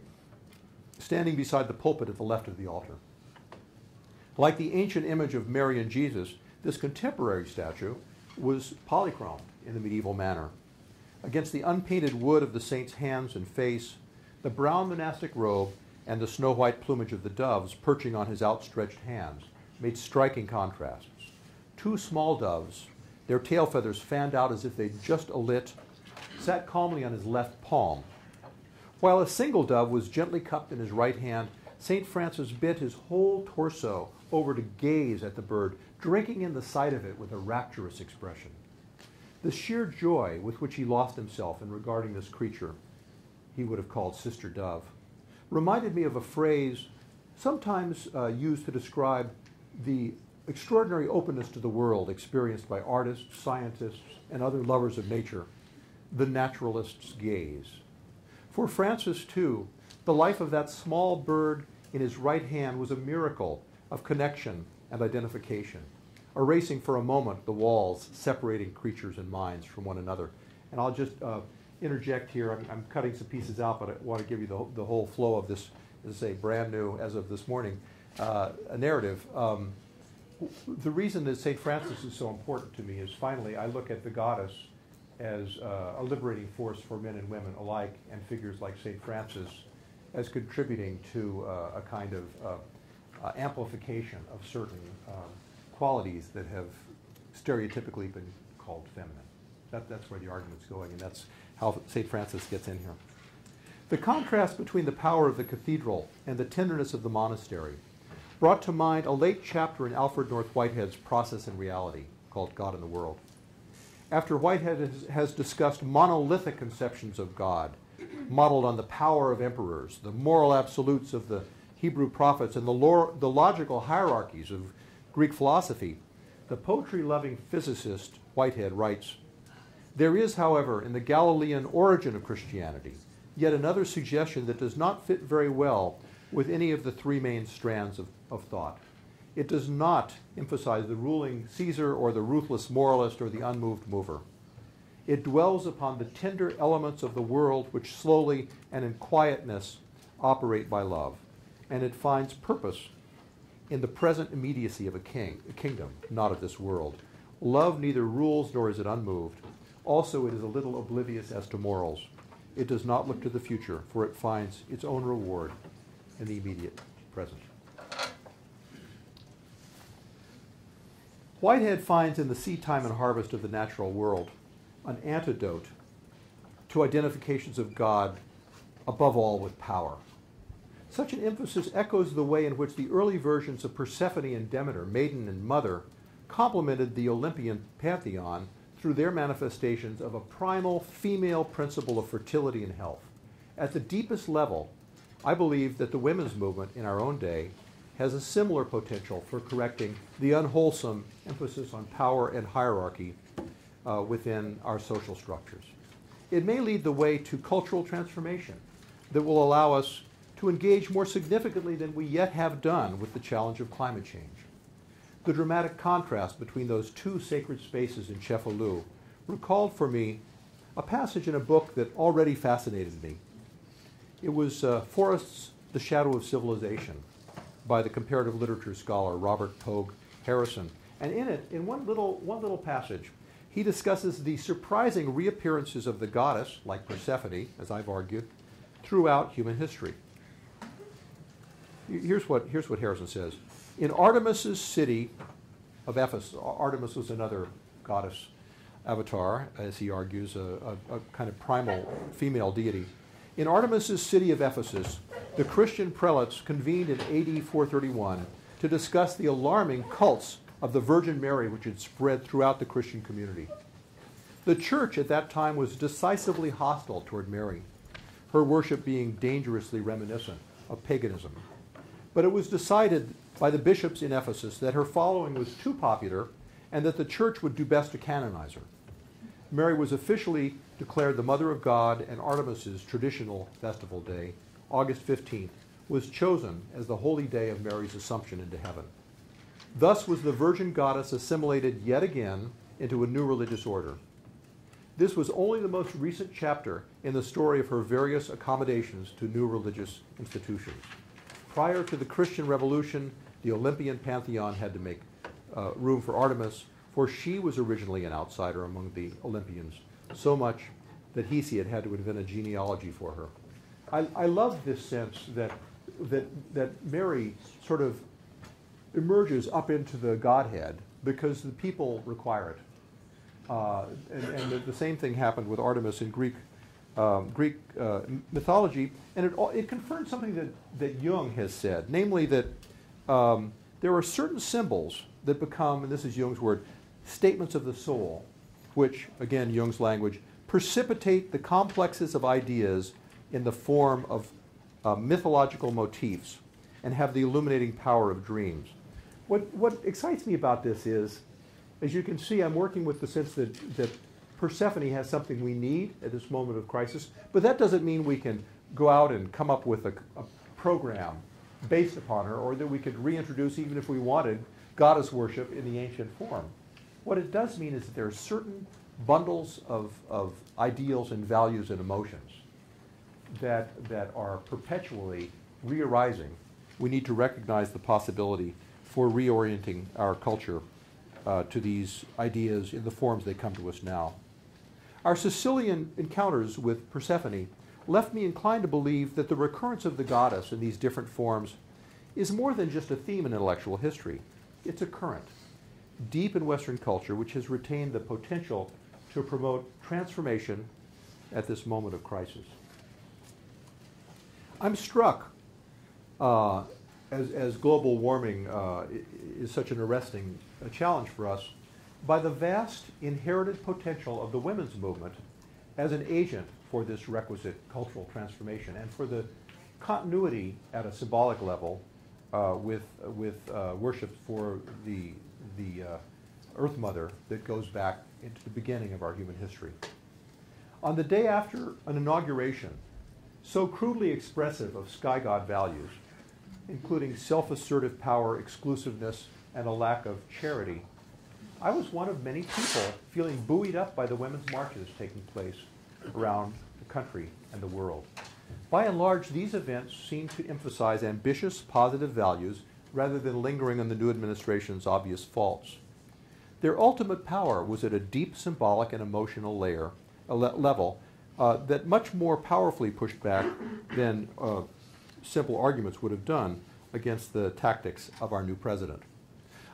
standing beside the pulpit at the left of the altar. Like the ancient image of Mary and Jesus, this contemporary statue was polychromed in the medieval manner. Against the unpainted wood of the saint's hands and face, the brown monastic robe and the snow white plumage of the doves perching on his outstretched hands made striking contrasts. Two small doves, their tail feathers fanned out as if they'd just alit, sat calmly on his left palm. While a single dove was gently cupped in his right hand, St. Francis bent his whole torso over to gaze at the bird, drinking in the sight of it with a rapturous expression. The sheer joy with which he lost himself in regarding this creature, he would have called Sister Dove, reminded me of a phrase sometimes uh, used to describe the extraordinary openness to the world experienced by artists, scientists, and other lovers of nature the naturalist's gaze. For Francis, too, the life of that small bird in his right hand was a miracle of connection and identification, erasing for a moment the walls separating creatures and minds from one another. And I'll just uh, interject here. I'm, I'm, cutting some pieces out, but I want to give you the, the whole flow of this, as I say, brand new, as of this morning, uh, a narrative. Um, the reason that St. Francis is so important to me is finally I look at the goddess as uh, a liberating force for men and women alike, and figures like St. Francis as contributing to uh, a kind of uh, amplification of certain um, qualities that have stereotypically been called feminine. That, that's where the argument's going, and that's how St. Francis gets in here. The contrast between the power of the cathedral and the tenderness of the monastery brought to mind a late chapter in Alfred North Whitehead's Process and Reality called God in the World. After Whitehead has discussed monolithic conceptions of God, modeled on the power of emperors, the moral absolutes of the Hebrew prophets, and the, lore, the logical hierarchies of Greek philosophy, the poetry loving physicist Whitehead writes There is, however, in the Galilean origin of Christianity, yet another suggestion that does not fit very well with any of the three main strands of, of thought. It does not emphasize the ruling Caesar or the ruthless moralist or the unmoved mover. It dwells upon the tender elements of the world which slowly and in quietness operate by love. And it finds purpose in the present immediacy of a king, a kingdom, not of this world. Love neither rules nor is it unmoved. Also, it is a little oblivious as to morals. It does not look to the future, for it finds its own reward in the immediate present. Whitehead finds in the seed time and harvest of the natural world an antidote to identifications of God, above all with power. Such an emphasis echoes the way in which the early versions of Persephone and Demeter, maiden and mother, complemented the Olympian pantheon through their manifestations of a primal female principle of fertility and health. At the deepest level, I believe that the women's movement in our own day has a similar potential for correcting the unwholesome emphasis on power and hierarchy uh, within our social structures. It may lead the way to cultural transformation that will allow us to engage more significantly than we yet have done with the challenge of climate change. The dramatic contrast between those two sacred spaces in Cefalù recalled for me a passage in a book that already fascinated me. It was uh, Forests The Shadow of Civilization by the comparative literature scholar Robert Pogue Harrison. And in it, in one little, one little passage, he discusses the surprising reappearances of the goddess, like Persephone, as I've argued, throughout human history. Here's what, here's what Harrison says. In Artemis's city of Ephesus, Artemis was another goddess avatar, as he argues, a, a, a kind of primal female deity. In Artemis's city of Ephesus, the Christian prelates convened in AD 431 to discuss the alarming cults of the Virgin Mary which had spread throughout the Christian community. The church at that time was decisively hostile toward Mary, her worship being dangerously reminiscent of paganism. But it was decided by the bishops in Ephesus that her following was too popular and that the church would do best to canonize her. Mary was officially declared the Mother of God, and Artemis's traditional festival day, August 15th, was chosen as the holy day of Mary's assumption into heaven. Thus was the virgin goddess assimilated yet again into a new religious order. This was only the most recent chapter in the story of her various accommodations to new religious institutions. Prior to the Christian Revolution, the Olympian pantheon had to make uh, room for Artemis, for she was originally an outsider among the Olympians, so much that Hesiod had to invent a genealogy for her. I, I love this sense that, that, that Mary sort of emerges up into the Godhead because the people require it. Uh, and, and the, the, same thing happened with Artemis in Greek, um, Greek uh, mythology, and it, it confirms something that, that Jung has said, namely that um, there are certain symbols that become, and this is Jung's word, statements of the soul, which, again, Jung's language, precipitate the complexes of ideas in the form of uh, mythological motifs and have the illuminating power of dreams. What, what excites me about this is, as you can see, I'm working with the sense that, that Persephone has something we need at this moment of crisis, but that doesn't mean we can go out and come up with a, a program based upon her, or that we could reintroduce, even if we wanted, goddess worship in the ancient form. What it does mean is that there are certain bundles of, of ideals and values and emotions that, that are perpetually re-arising. We need to recognize the possibility for reorienting our culture uh, to these ideas in the forms they come to us now. Our Sicilian encounters with Persephone left me inclined to believe that the recurrence of the goddess in these different forms is more than just a theme in intellectual history. It's a current, deep in Western culture, which has retained the potential to promote transformation at this moment of crisis. I'm struck, uh, as, as global warming uh, is such an arresting challenge for us, by the vast inherited potential of the women's movement as an agent for this requisite cultural transformation and for the continuity at a symbolic level uh, with, with uh, worship for the, the uh, Earth Mother that goes back into the beginning of our human history. On the day after an inauguration, so crudely expressive of sky god values, including self assertive power, exclusiveness, and a lack of charity, I was one of many people feeling buoyed up by the women's marches taking place around the country and the world. By and large, these events seem to emphasize ambitious, positive values rather than lingering on the new administration's obvious faults. Their ultimate power was at a deep symbolic and emotional layer, a le- level uh, that much more powerfully pushed back than uh, simple arguments would have done against the tactics of our new president.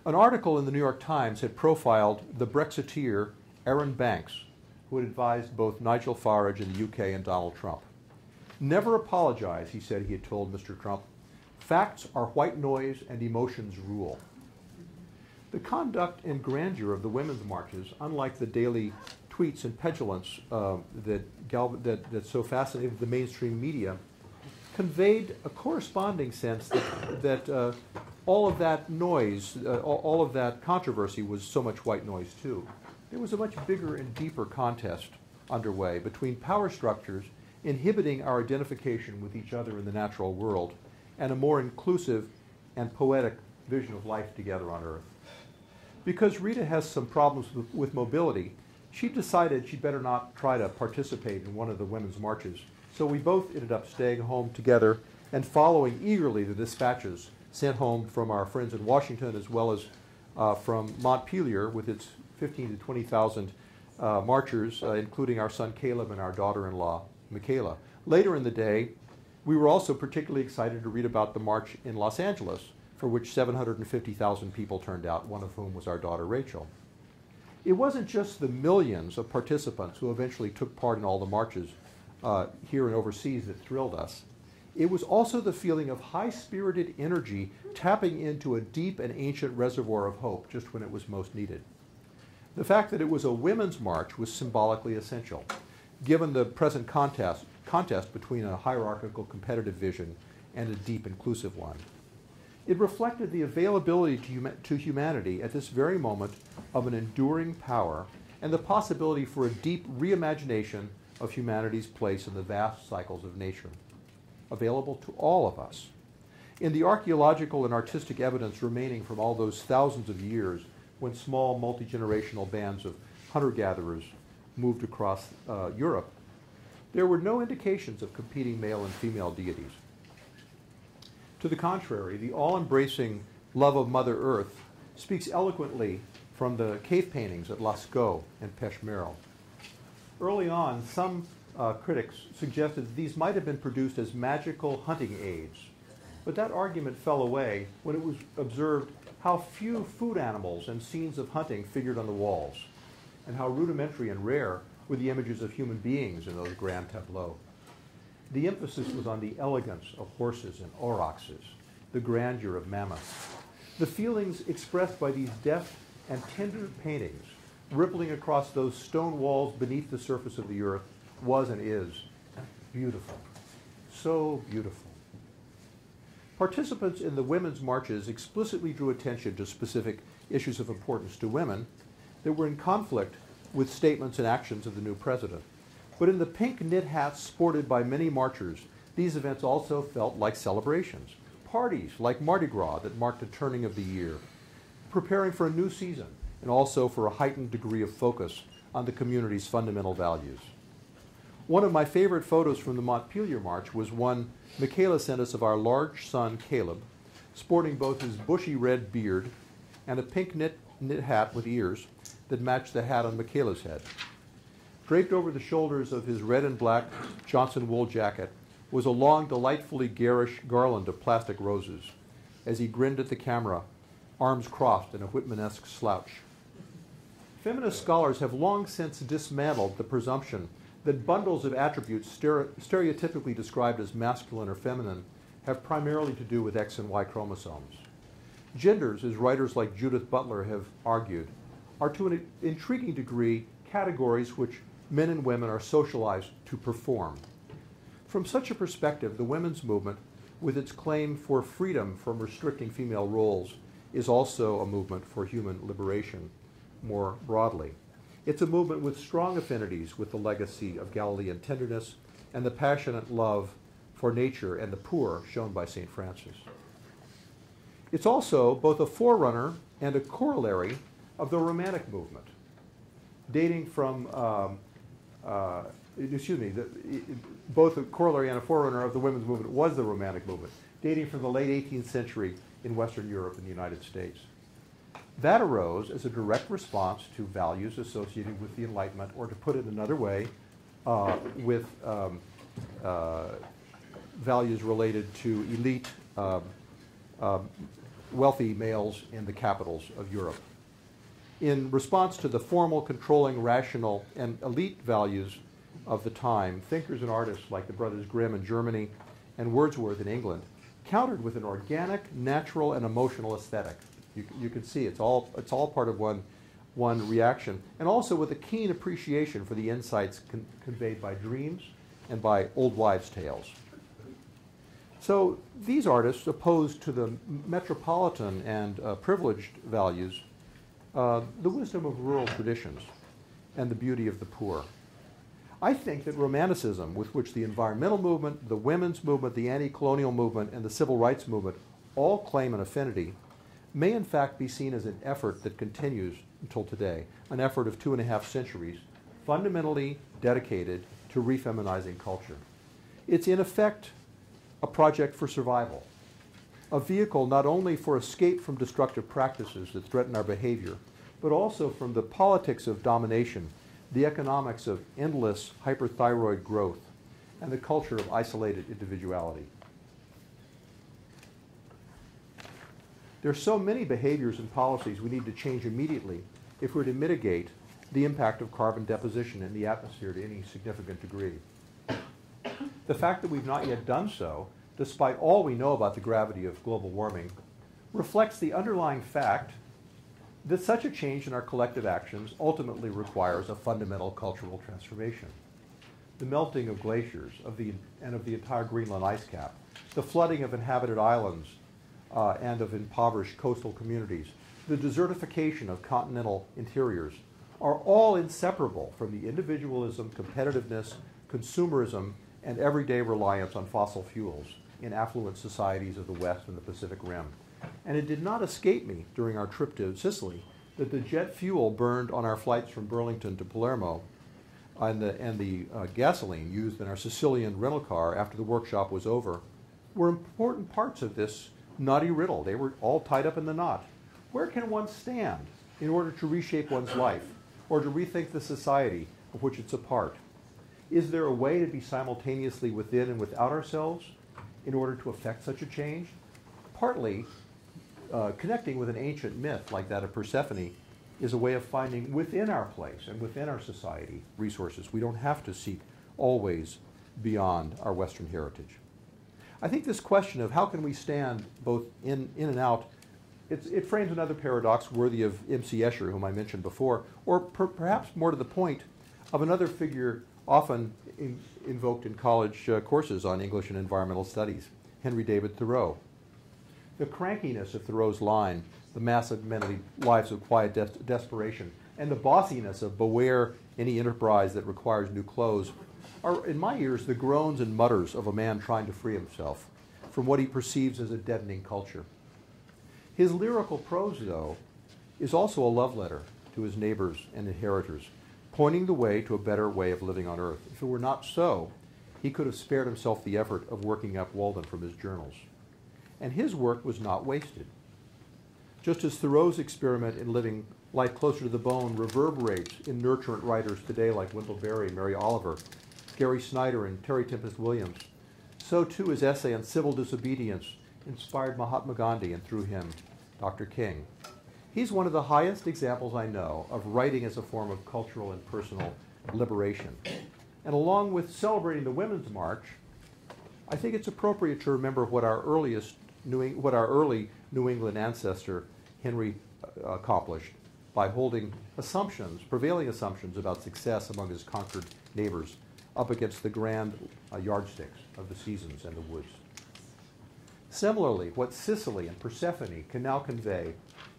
An article in the New York Times had profiled the Brexiteer Arron Banks, who had advised both Nigel Farage in the UK and Donald Trump. Never apologize, he said he had told Mr. Trump, Facts are white noise and emotions rule. The conduct and grandeur of the women's marches, unlike the daily tweets and petulance uh, that, gal- that, that so fascinated the mainstream media, conveyed a corresponding sense that, that uh, all of that noise, uh, all, of that controversy was so much white noise too. There was a much bigger and deeper contest underway between power structures inhibiting our identification with each other in the natural world and a more inclusive and poetic vision of life together on Earth. Because Rita has some problems with, with mobility, she decided she'd better not try to participate in one of the women's marches. So we both ended up staying home together and following eagerly the dispatches sent home from our friends in Washington as well as uh, from Montpelier with its 15 to 20,000 uh, marchers, uh, including our son Caleb and our daughter-in-law Michaela. Later in the day, we were also particularly excited to read about the march in Los Angeles, for which 750,000 people turned out, one of whom was our daughter Rachel. It wasn't just the millions of participants who eventually took part in all the marches uh, here and overseas that thrilled us. It was also the feeling of high spirited energy tapping into a deep and ancient reservoir of hope just when it was most needed. The fact that it was a women's march was symbolically essential, given the present contest, contest between a hierarchical competitive vision and a deep inclusive one. It reflected the availability to, to humanity at this very moment of an enduring power and the possibility for a deep reimagination of humanity's place in the vast cycles of nature, available to all of us. In the archaeological and artistic evidence remaining from all those thousands of years when small multi generational bands of hunter gatherers moved across uh, Europe, there were no indications of competing male and female deities. To the contrary, the all embracing love of Mother Earth speaks eloquently from the cave paintings at Lascaux and Pech Merle. Early on, some uh, critics suggested that these might have been produced as magical hunting aids, but that argument fell away when it was observed how few food animals and scenes of hunting figured on the walls, and how rudimentary and rare were the images of human beings in those grand tableaux. The emphasis was on the elegance of horses and aurochses, the grandeur of mammoths. The feelings expressed by these deft and tender paintings rippling across those stone walls beneath the surface of the earth was and is beautiful. So beautiful. Participants in the women's marches explicitly drew attention to specific issues of importance to women that were in conflict with statements and actions of the new president. But in the pink knit hats sported by many marchers, these events also felt like celebrations, parties like Mardi Gras that marked a turning of the year, preparing for a new season, and also for a heightened degree of focus on the community's fundamental values. One of my favorite photos from the Montpelier March was one Michaela sent us of our large son, Caleb, sporting both his bushy red beard and a pink knit, knit hat with ears that matched the hat on Michaela's head. Draped over the shoulders of his red and black Johnson wool jacket was a long, delightfully garish garland of plastic roses as he grinned at the camera, arms crossed in a Whitmanesque slouch. Feminist scholars have long since dismantled the presumption that bundles of attributes stereotypically described as masculine or feminine have primarily to do with X and Y chromosomes. Genders, as writers like Judith Butler have argued, are to an intriguing degree categories which men and women are socialized to perform. From such a perspective, the women's movement, with its claim for freedom from restricting female roles, is also a movement for human liberation more broadly. It's a movement with strong affinities with the legacy of Galilean tenderness and the passionate love for nature and the poor shown by St. Francis. It's also both a forerunner and a corollary of the Romantic movement, dating from, um, uh, excuse me, the, both a corollary and a forerunner of the women's movement was the Romantic movement, dating from the late 18th century in Western Europe and the United States. That arose as a direct response to values associated with the Enlightenment, or to put it another way, uh, with um, uh, values related to elite, um, uh, wealthy males in the capitals of Europe. In response to the formal, controlling, rational, and elite values of the time, thinkers and artists like the brothers Grimm in Germany and Wordsworth in England countered with an organic, natural, and emotional aesthetic. You, you can see it's all, it's all part of one, one reaction, and also with a keen appreciation for the insights con- conveyed by dreams and by old wives' tales. So these artists, opposed to the metropolitan and uh, privileged values, uh, the wisdom of rural traditions and the beauty of the poor. I think that Romanticism, with which the environmental movement, the women's movement, the anti colonial movement, and the civil rights movement all claim an affinity, may in fact be seen as an effort that continues until today, an effort of two and a half centuries, fundamentally dedicated to refeminizing culture. It's in effect a project for survival, a vehicle not only for escape from destructive practices that threaten our behavior, but also from the politics of domination, the economics of endless hyperthyroid growth, and the culture of isolated individuality. There are so many behaviors and policies we need to change immediately if we're to mitigate the impact of carbon deposition in the atmosphere to any significant degree. The fact that we've not yet done so, despite all we know about the gravity of global warming, reflects the underlying fact that such a change in our collective actions ultimately requires a fundamental cultural transformation. The melting of glaciers of the, and of the entire Greenland ice cap, the flooding of inhabited islands uh, and of impoverished coastal communities, the desertification of continental interiors are all inseparable from the individualism, competitiveness, consumerism, and everyday reliance on fossil fuels in affluent societies of the West and the Pacific Rim. And it did not escape me during our trip to Sicily that the jet fuel burned on our flights from Burlington to Palermo and the, and the uh, gasoline used in our Sicilian rental car after the workshop was over were important parts of this knotty riddle. They were all tied up in the knot. Where can one stand in order to reshape one's life or to rethink the society of which it's a part? Is there a way to be simultaneously within and without ourselves in order to effect such a change? Partly, uh, connecting with an ancient myth like that of Persephone is a way of finding within our place and within our society resources. We don't have to seek always beyond our Western heritage. I think this question of how can we stand both in, in and out, it frames another paradox worthy of M.C. Escher, whom I mentioned before, or per, perhaps more to the point, of another figure often in, invoked in college uh, courses on English and environmental studies, Henry David Thoreau. The crankiness of Thoreau's line, the massive many lives of quiet des- desperation, and the bossiness of beware any enterprise that requires new clothes are, in my ears, the groans and mutters of a man trying to free himself from what he perceives as a deadening culture. His lyrical prose, though, is also a love letter to his neighbors and inheritors, pointing the way to a better way of living on earth. If it were not so, he could have spared himself the effort of working up Walden from his journals. And his work was not wasted. Just as Thoreau's experiment in living life closer to the bone reverberates in nurturant writers today like Wendell Berry, Mary Oliver, Gary Snyder, and Terry Tempest Williams, so too his essay on civil disobedience inspired Mahatma Gandhi and through him, Dr. King. He's one of the highest examples I know of writing as a form of cultural and personal liberation. And along with celebrating the Women's March, I think it's appropriate to remember what our earliest New, what our early New England ancestor Henry uh, accomplished by holding assumptions, prevailing assumptions about success among his conquered neighbors up against the grand uh, yardsticks of the seasons and the woods. Similarly, what Sicily and Persephone can now convey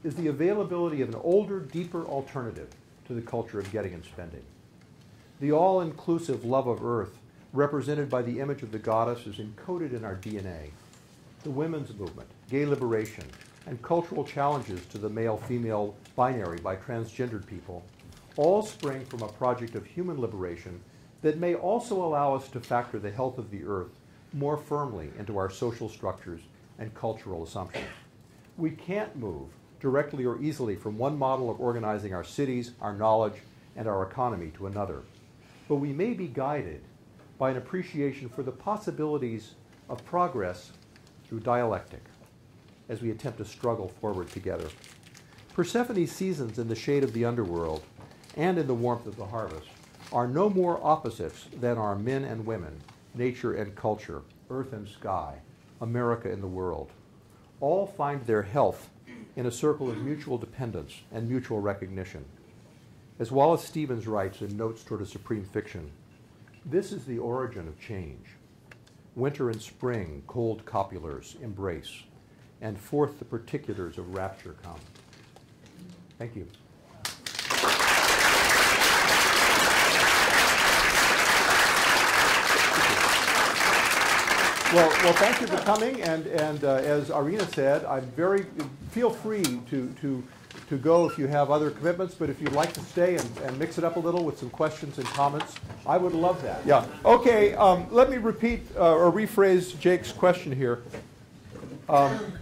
is the availability of an older, deeper alternative to the culture of getting and spending. The all inclusive love of earth, represented by the image of the goddess, is encoded in our DNA. The women's movement, gay liberation, and cultural challenges to the male female binary by transgendered people all spring from a project of human liberation that may also allow us to factor the health of the earth more firmly into our social structures and cultural assumptions. We can't move directly or easily from one model of organizing our cities, our knowledge, and our economy to another. But we may be guided by an appreciation for the possibilities of progress through dialectic as we attempt to struggle forward together. Persephone's seasons in the shade of the underworld and in the warmth of the harvest are no more opposites than are men and women, nature and culture, earth and sky, America and the world, all find their health in a circle of mutual dependence and mutual recognition. As Wallace Stevens writes in Notes toward a Supreme Fiction, this is the origin of change. Winter and spring, cold copulars, embrace, and forth the particulars of rapture come. Thank you. Well, well, thank you for coming, and, and uh, as Irina said, I'm very, feel free to, to, to go if you have other commitments, but if you'd like to stay and, and mix it up a little with some questions and comments, I would love that. Yeah. Okay, um, let me repeat uh, or rephrase Jake's question here. Um,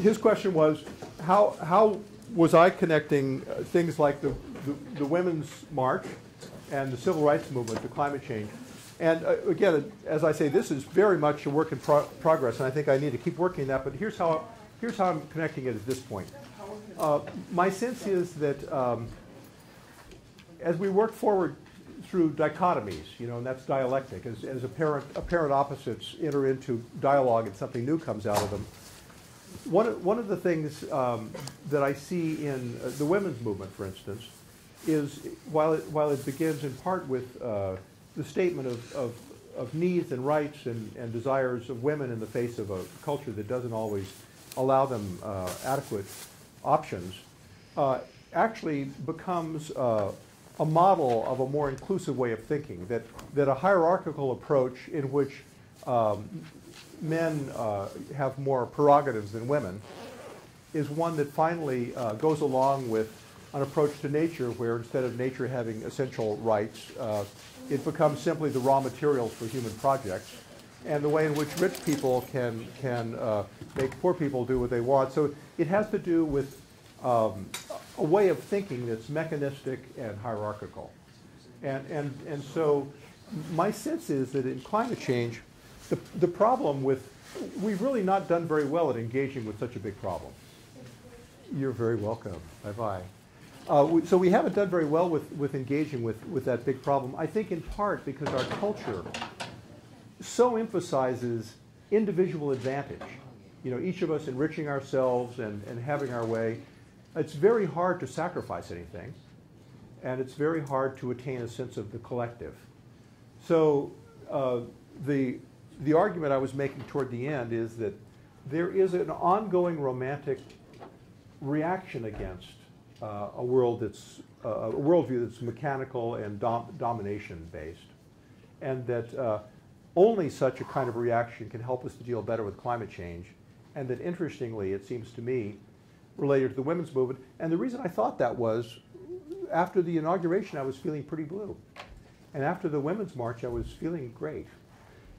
his question was, how, how was I connecting uh, things like the, the, the Women's March and the Civil Rights Movement to climate change? And uh, again, as I say, this is very much a work in pro progress, and I think I need to keep working that. But here's how here's how I'm connecting it at this point. Uh, my sense is that um, as we work forward through dichotomies, you know, and that's dialectic, as, as apparent, apparent opposites enter into dialogue and something new comes out of them. One, one of the things um, that I see in uh, the women's movement, for instance, is while it, while it begins in part with uh, the statement of, of, of needs and rights and, and desires of women in the face of a culture that doesn't always allow them uh, adequate options, uh, actually becomes uh, a model of a more inclusive way of thinking, that, that a hierarchical approach in which um, men uh, have more prerogatives than women is one that finally uh, goes along with an approach to nature where instead of nature having essential rights, uh, it becomes simply the raw materials for human projects, and the way in which rich people can, can uh, make poor people do what they want. So it has to do with um, a way of thinking that's mechanistic and hierarchical. And, and, and so my sense is that in climate change, the, the problem with, we've really not done very well at engaging with such a big problem. You're very welcome. Bye-bye. Uh, we, so we haven't done very well with, with engaging with, with that big problem. I think in part because our culture so emphasizes individual advantage. You know, each of us enriching ourselves and, and having our way. It's very hard to sacrifice anything, and it's very hard to attain a sense of the collective. So uh, the, the argument I was making toward the end is that there is an ongoing romantic reaction against uh, a world that's uh, a worldview that's mechanical and dom domination based, and that uh, only such a kind of reaction can help us to deal better with climate change, and that interestingly, it seems to me, related to the women's movement. And the reason I thought that was, after the inauguration, I was feeling pretty blue, and after the women's march, I was feeling great,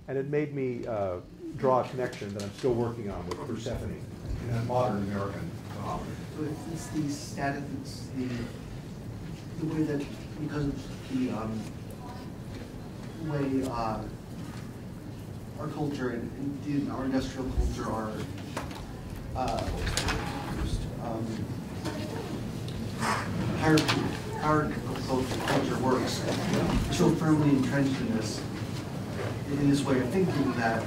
and it made me uh, draw a connection that I'm still working on with Persephone in a modern American so it's the status, it's the, the way that, because of the, um, way, uh, our culture and indeed our industrial culture, our, uh, um, hierarchical culture works, so firmly entrenched in this, in this way of thinking that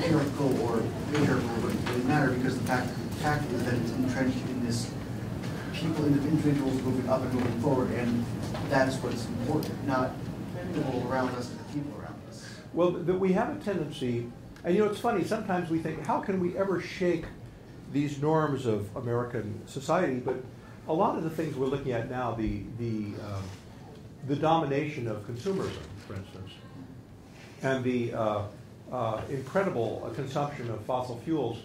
patriarchal or patriarchal doesn't really matter because the fact, the fact is that it's entrenched in this people, individuals moving up and moving forward, and that's what's important, not world around us and the people around us. Well, that we have a tendency, and you know, it's funny, sometimes we think, how can we ever shake these norms of American society? But a lot of the things we're looking at now, the, the, um, the domination of consumerism, for instance, and the, uh, uh, incredible uh, consumption of fossil fuels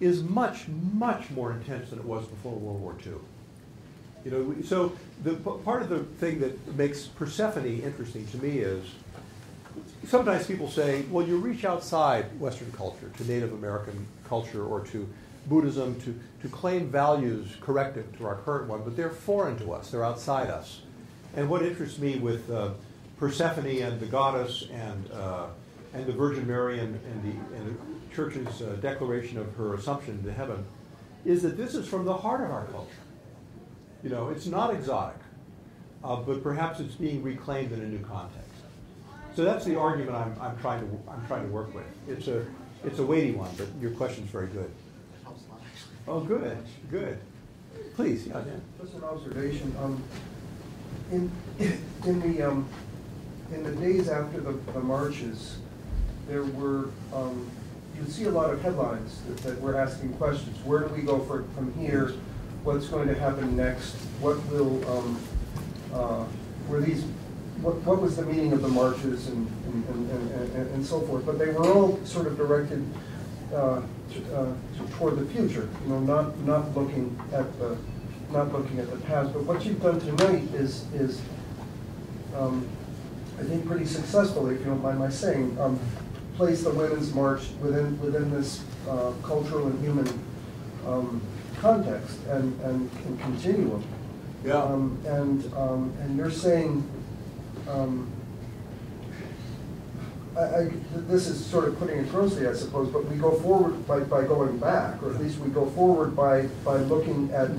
is much, much more intense than it was before World War II. You know, so the part of the thing that makes Persephone interesting to me is sometimes people say, well, you reach outside Western culture, to Native American culture or to Buddhism, to, to claim values corrective to our current one, but they're foreign to us, they're outside us. And what interests me with uh, Persephone and the goddess and uh, and the Virgin Mary and, and, the, and the Church's uh, declaration of her assumption to heaven is that this is from the heart of our culture. You know, it's not exotic, uh, but perhaps it's being reclaimed in a new context. So that's the argument I'm, I'm trying to, I'm trying to work with. It's a, it's a weighty one, but your question's very good. Oh, good, good. Please, yeah, Dan. Just an observation, um, in, in the, um, in the days after the, the marches, there were, um, you'd see a lot of headlines that, that were asking questions. Where do we go for, from here? What's going to happen next? What will, um, uh, were these, what, what was the meaning of the marches and, and, and, and- and, so forth? But they were all sort of directed, uh, uh, toward the future, you know, not, not looking at the, not looking at the past. But what you've done tonight is, is, um, I think pretty successfully, if you don't mind my saying, um, place the Women's March within, within this uh, cultural and human um, context and, and and continuum. Yeah. Um, And, um, and you're saying, um, I, I, this is sort of putting it grossly, I suppose, but we go forward by, by going back, or at least we go forward by, by looking at,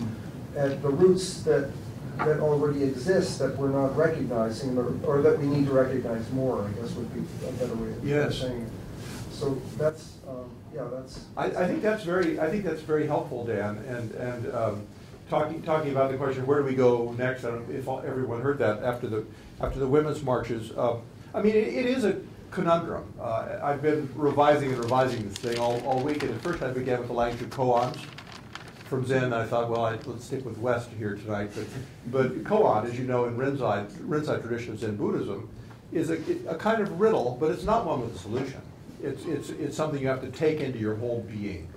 at the roots that, that already exists that we're not recognizing, or, or that we need to recognize more, I guess would be a better way of Yes. saying it. So that's, um, yeah, that's. I, I think that's very, I think that's very helpful, Dan, and, and um, talking, talking about the question, where do we go next? I don't know if all- everyone heard that after the, after the women's marches. Um, I mean, it, it is a conundrum. Uh, I've been revising and revising this thing all, all week, and at first I began with the language of koans from Zen, I thought, well, I, let's stick with West here tonight. But, but koan, as you know, in Rinzai, Rinzai tradition of Zen Buddhism, is a, a kind of riddle, but it's not one with a solution. It's, it's, it's something you have to take into your whole being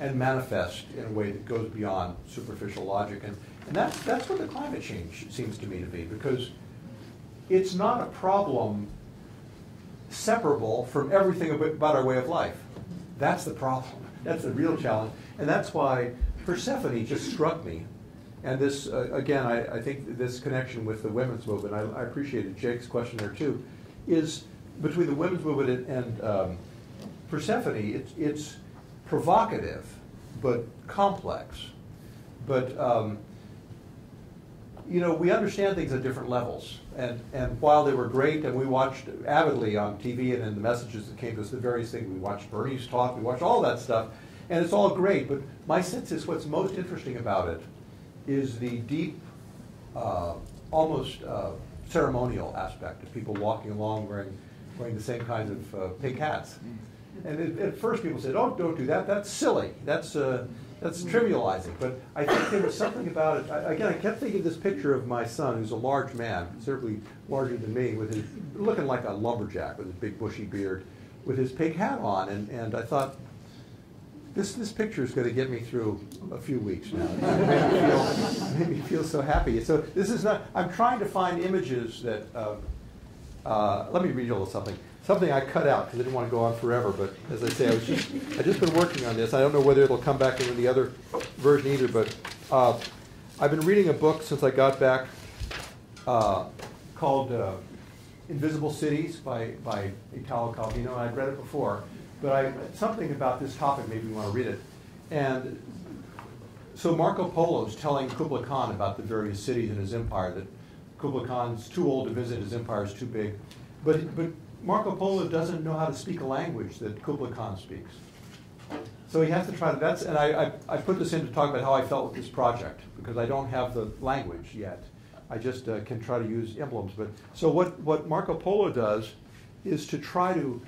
and manifest in a way that goes beyond superficial logic. And, and that's, that's what the climate change seems to me to be, because it's not a problem separable from everything about our way of life. That's the problem. That's the real challenge. And that's why Persephone just struck me. And this, uh, again, I, I think this connection with the women's movement, I, I appreciated Jake's question there too, is between the women's movement and, and um, Persephone, it's, it's provocative, but complex. But, um, you know, we understand things at different levels. And, and while they were great, and we watched avidly on TV and in the messages that came to us, the various things, we watched Bernie's talk, we watched all that stuff, and it's all great. But my sense is what's most interesting about it is the deep, uh, almost uh, ceremonial aspect of people walking along wearing, wearing the same kinds of uh, pink hats. And at, at first people said, oh, don't do that, that's silly, that's, uh, that's trivializing. But I think there was something about it. I, again, I kept thinking of this picture of my son, who's a large man, considerably larger than me, with his, looking like a lumberjack with his big bushy beard, with his pig hat on. And, and I thought, this, this picture is going to get me through a few weeks now. It made me feel, made me feel so happy. So this is not, I'm trying to find images that, um, uh, let me read you a little something. Something I cut out because I didn't want to go on forever, but as I say, I was just, I just been working on this. I don't know whether it'll come back in the other version either, but uh, I've been reading a book since I got back uh, called uh, Invisible Cities by, by Italo Calvino. I'd read it before, but I, something about this topic made me want to read it. And so Marco Polo is telling Kublai Khan about the various cities in his empire that Kublai Khan's too old to visit, his empire is too big. But, but Marco Polo doesn't know how to speak a language that Kublai Khan speaks. So he has to try to, that's, and I, I, I put this in to talk about how I felt with this project, because I don't have the language yet. I just uh, can try to use emblems. But, so what, what Marco Polo does is to try to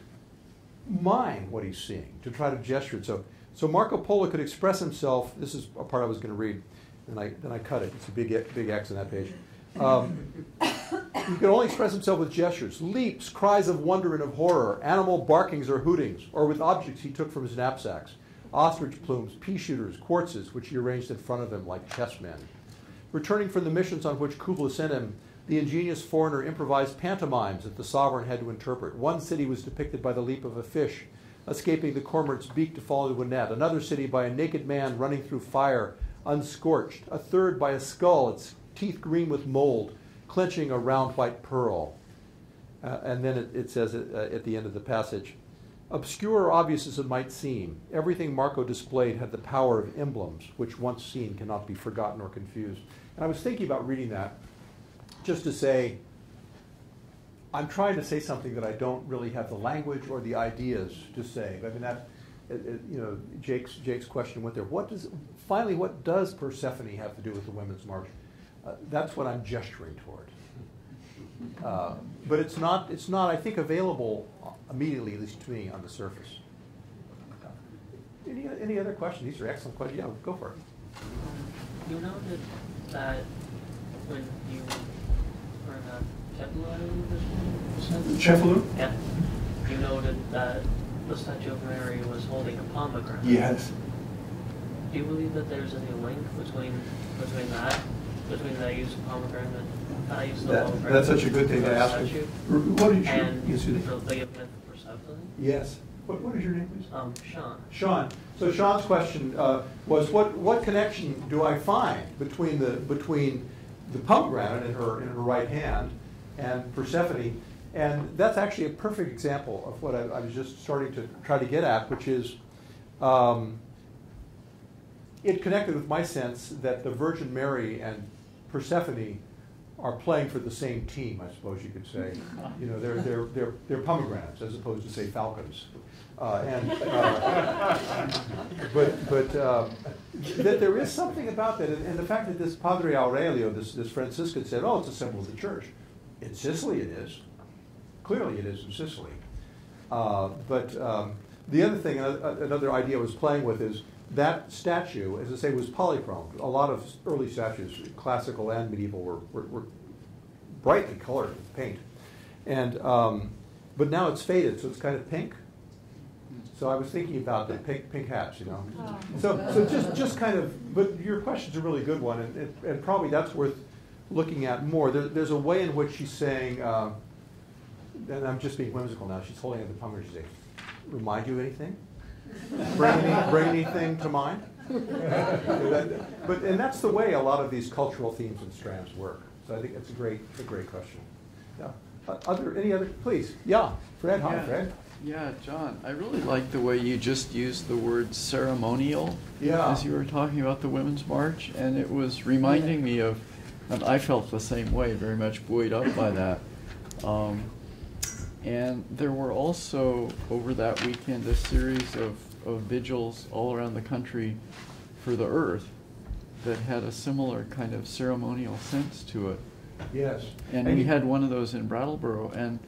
mime what he's seeing, to try to gesture it. So, so Marco Polo could express himself, this is a part I was going to read, and I, then I cut it. It's a big, big X on that page. Um, he could only express himself with gestures, leaps, cries of wonder and of horror, animal barkings or hootings, or with objects he took from his knapsacks ostrich plumes, pea shooters, quartzes, which he arranged in front of him like chessmen. Returning from the missions on which Kubla sent him, the ingenious foreigner improvised pantomimes that the sovereign had to interpret. One city was depicted by the leap of a fish, escaping the cormorant's beak to fall into a net. Another city by a naked man running through fire, unscorched. A third by a skull, its teeth green with mold, clenching a round white pearl. Uh, and then it, it says uh, at the end of the passage, obscure or obvious as it might seem, everything Marco displayed had the power of emblems, which once seen cannot be forgotten or confused. And I was thinking about reading that just to say, I'm trying to say something that I don't really have the language or the ideas to say. I mean, that, you know, Jake's, Jake's question went there. What does, finally, what does Persephone have to do with the Women's March? Uh, that's what I'm gesturing toward. Uh, but it's not, it's not, I think, available immediately, at least to me, on the surface. Any, any other questions? These are excellent questions. Yeah, go for it. You noted that when you a Yeah. You noted that the Statue of Mary was holding a pomegranate. Yes. Do you believe that there's any link between between that, between the use of pomegranate, uh, use of the That, pomegranate that's such a good thing to ask. statue, What did you, and yes, the you- Lake of Myth of Persephone? yes. What, what is your name, please? Um, Sean. Sean. So Sean's question uh, was, what, what connection do I find between the, between the pomegranate in her, in her right hand and Persephone? And that's actually a perfect example of what I, I was just starting to try to get at, which is um, it connected with my sense that the Virgin Mary and Persephone are playing for the same team, I suppose you could say. You know, they're, they're, they're, they're pomegranates as opposed to, say, falcons. Uh, and, uh, but but um, that there is something about that, and, and, the fact that this Padre Aurelio, this, this Franciscan, said, "Oh, it's a symbol of the church." In Sicily, it is. Clearly, it is in Sicily. Uh, but um, the other thing, uh, another idea I was playing with is that statue, as I say, was polychrome. A lot of early statues, classical and medieval, were, were, were brightly colored with paint, and um, but now it's faded, so it's kind of pink. So I was thinking about the pink, pink hats, you know. Oh. So, so just, just kind of, but your question's a really good one, and, and, and probably that's worth looking at more. There, there's a way in which she's saying, um, and I'm just being whimsical now, she's holding up the pomegranate, she's saying, remind you of anything? bring, any, bring anything to mind? but, and that's the way a lot of these cultural themes and strands work. So I think it's a great, a great question. Yeah. Uh, other, any other, please? Yeah, Fred, hi, Yeah. Fred. Yeah, John, I really like the way you just used the word ceremonial Yeah. as you were talking about the Women's March, and it was reminding me of, and I felt the same way, very much buoyed up by that. Um, and there were also, over that weekend, a series of, of vigils all around the country for the earth that had a similar kind of ceremonial sense to it. Yes. And we had one of those in Brattleboro, and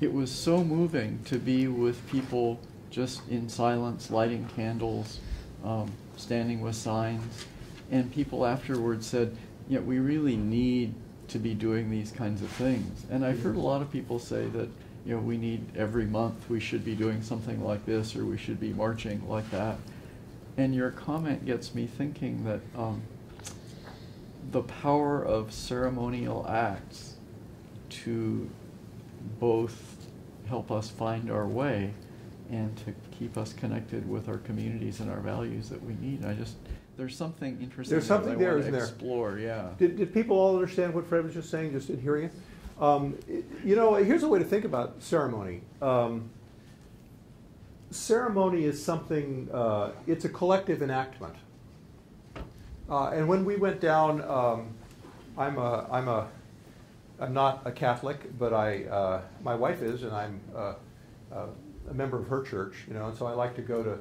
it was so moving to be with people just in silence, lighting candles, um, standing with signs. And people afterwards said, yeah, we really need to be doing these kinds of things. And I've heard a lot of people say that, you know, we need every month we should be doing something like this or we should be marching like that. And your comment gets me thinking that um, the power of ceremonial acts to both help us find our way and to keep us connected with our communities and our values that we need. I just there's something interesting There's something there, isn't to there? explore. Yeah. Did, did people all understand what Fred was just saying, just in hearing it? Um, you know, here's a way to think about ceremony. Um, ceremony is something, uh, it's a collective enactment. Uh, and when we went down, um, I'm a, I'm a, I'm not a Catholic, but I, uh, my wife is, and I'm uh, uh, a member of her church, you know, and so I like to go to,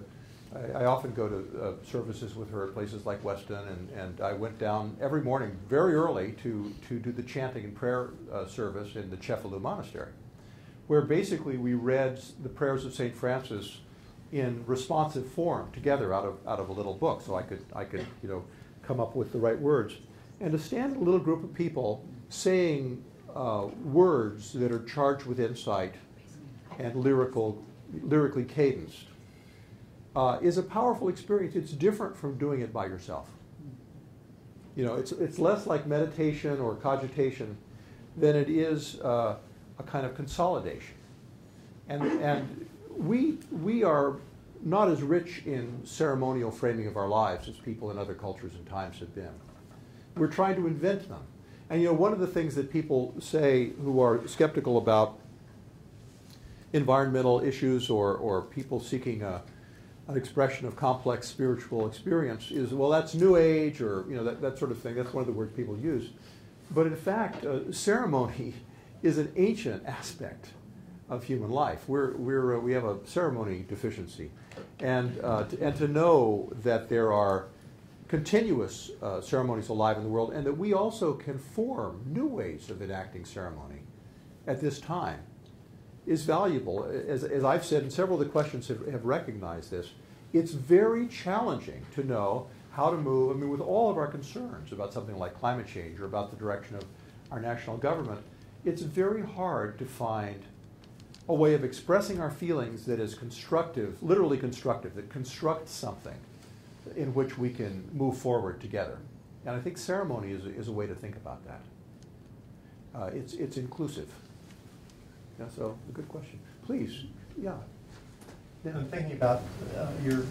I, I often go to uh, services with her at places like Weston, and, and I went down every morning very early to, to do the chanting and prayer uh, service in the Cefalù Monastery, where basically we read the prayers of St. Francis in responsive form together out of, out of a little book, so I could, I could, you know, come up with the right words. And to stand a little group of people saying uh, words that are charged with insight and lyrical, lyrically cadenced uh, is a powerful experience. It's different from doing it by yourself. You know, it's, it's less like meditation or cogitation than it is uh, a kind of consolidation. And, and we, we are not as rich in ceremonial framing of our lives as people in other cultures and times have been. We're trying to invent them. And you know, one of the things that people say who are skeptical about environmental issues or, or people seeking a, an expression of complex spiritual experience is, well, that's New Age or you know that, that sort of thing. That's one of the words people use. But in fact, uh, ceremony is an ancient aspect of human life. We're, we're, uh, we have a ceremony deficiency. And, uh, to, and to know that there are continuous uh, ceremonies alive in the world and that we also can form new ways of enacting ceremony at this time is valuable. As, as I've said, and several of the questions have, have recognized this, it's very challenging to know how to move. I mean, with all of our concerns about something like climate change or about the direction of our national government, it's very hard to find a way of expressing our feelings that is constructive, literally constructive, that constructs something in which we can move forward together. And I think ceremony is a, is a way to think about that. Uh, it's, it's inclusive. Yeah, so a good question. Please, yeah. yeah. I'm thinking about uh, your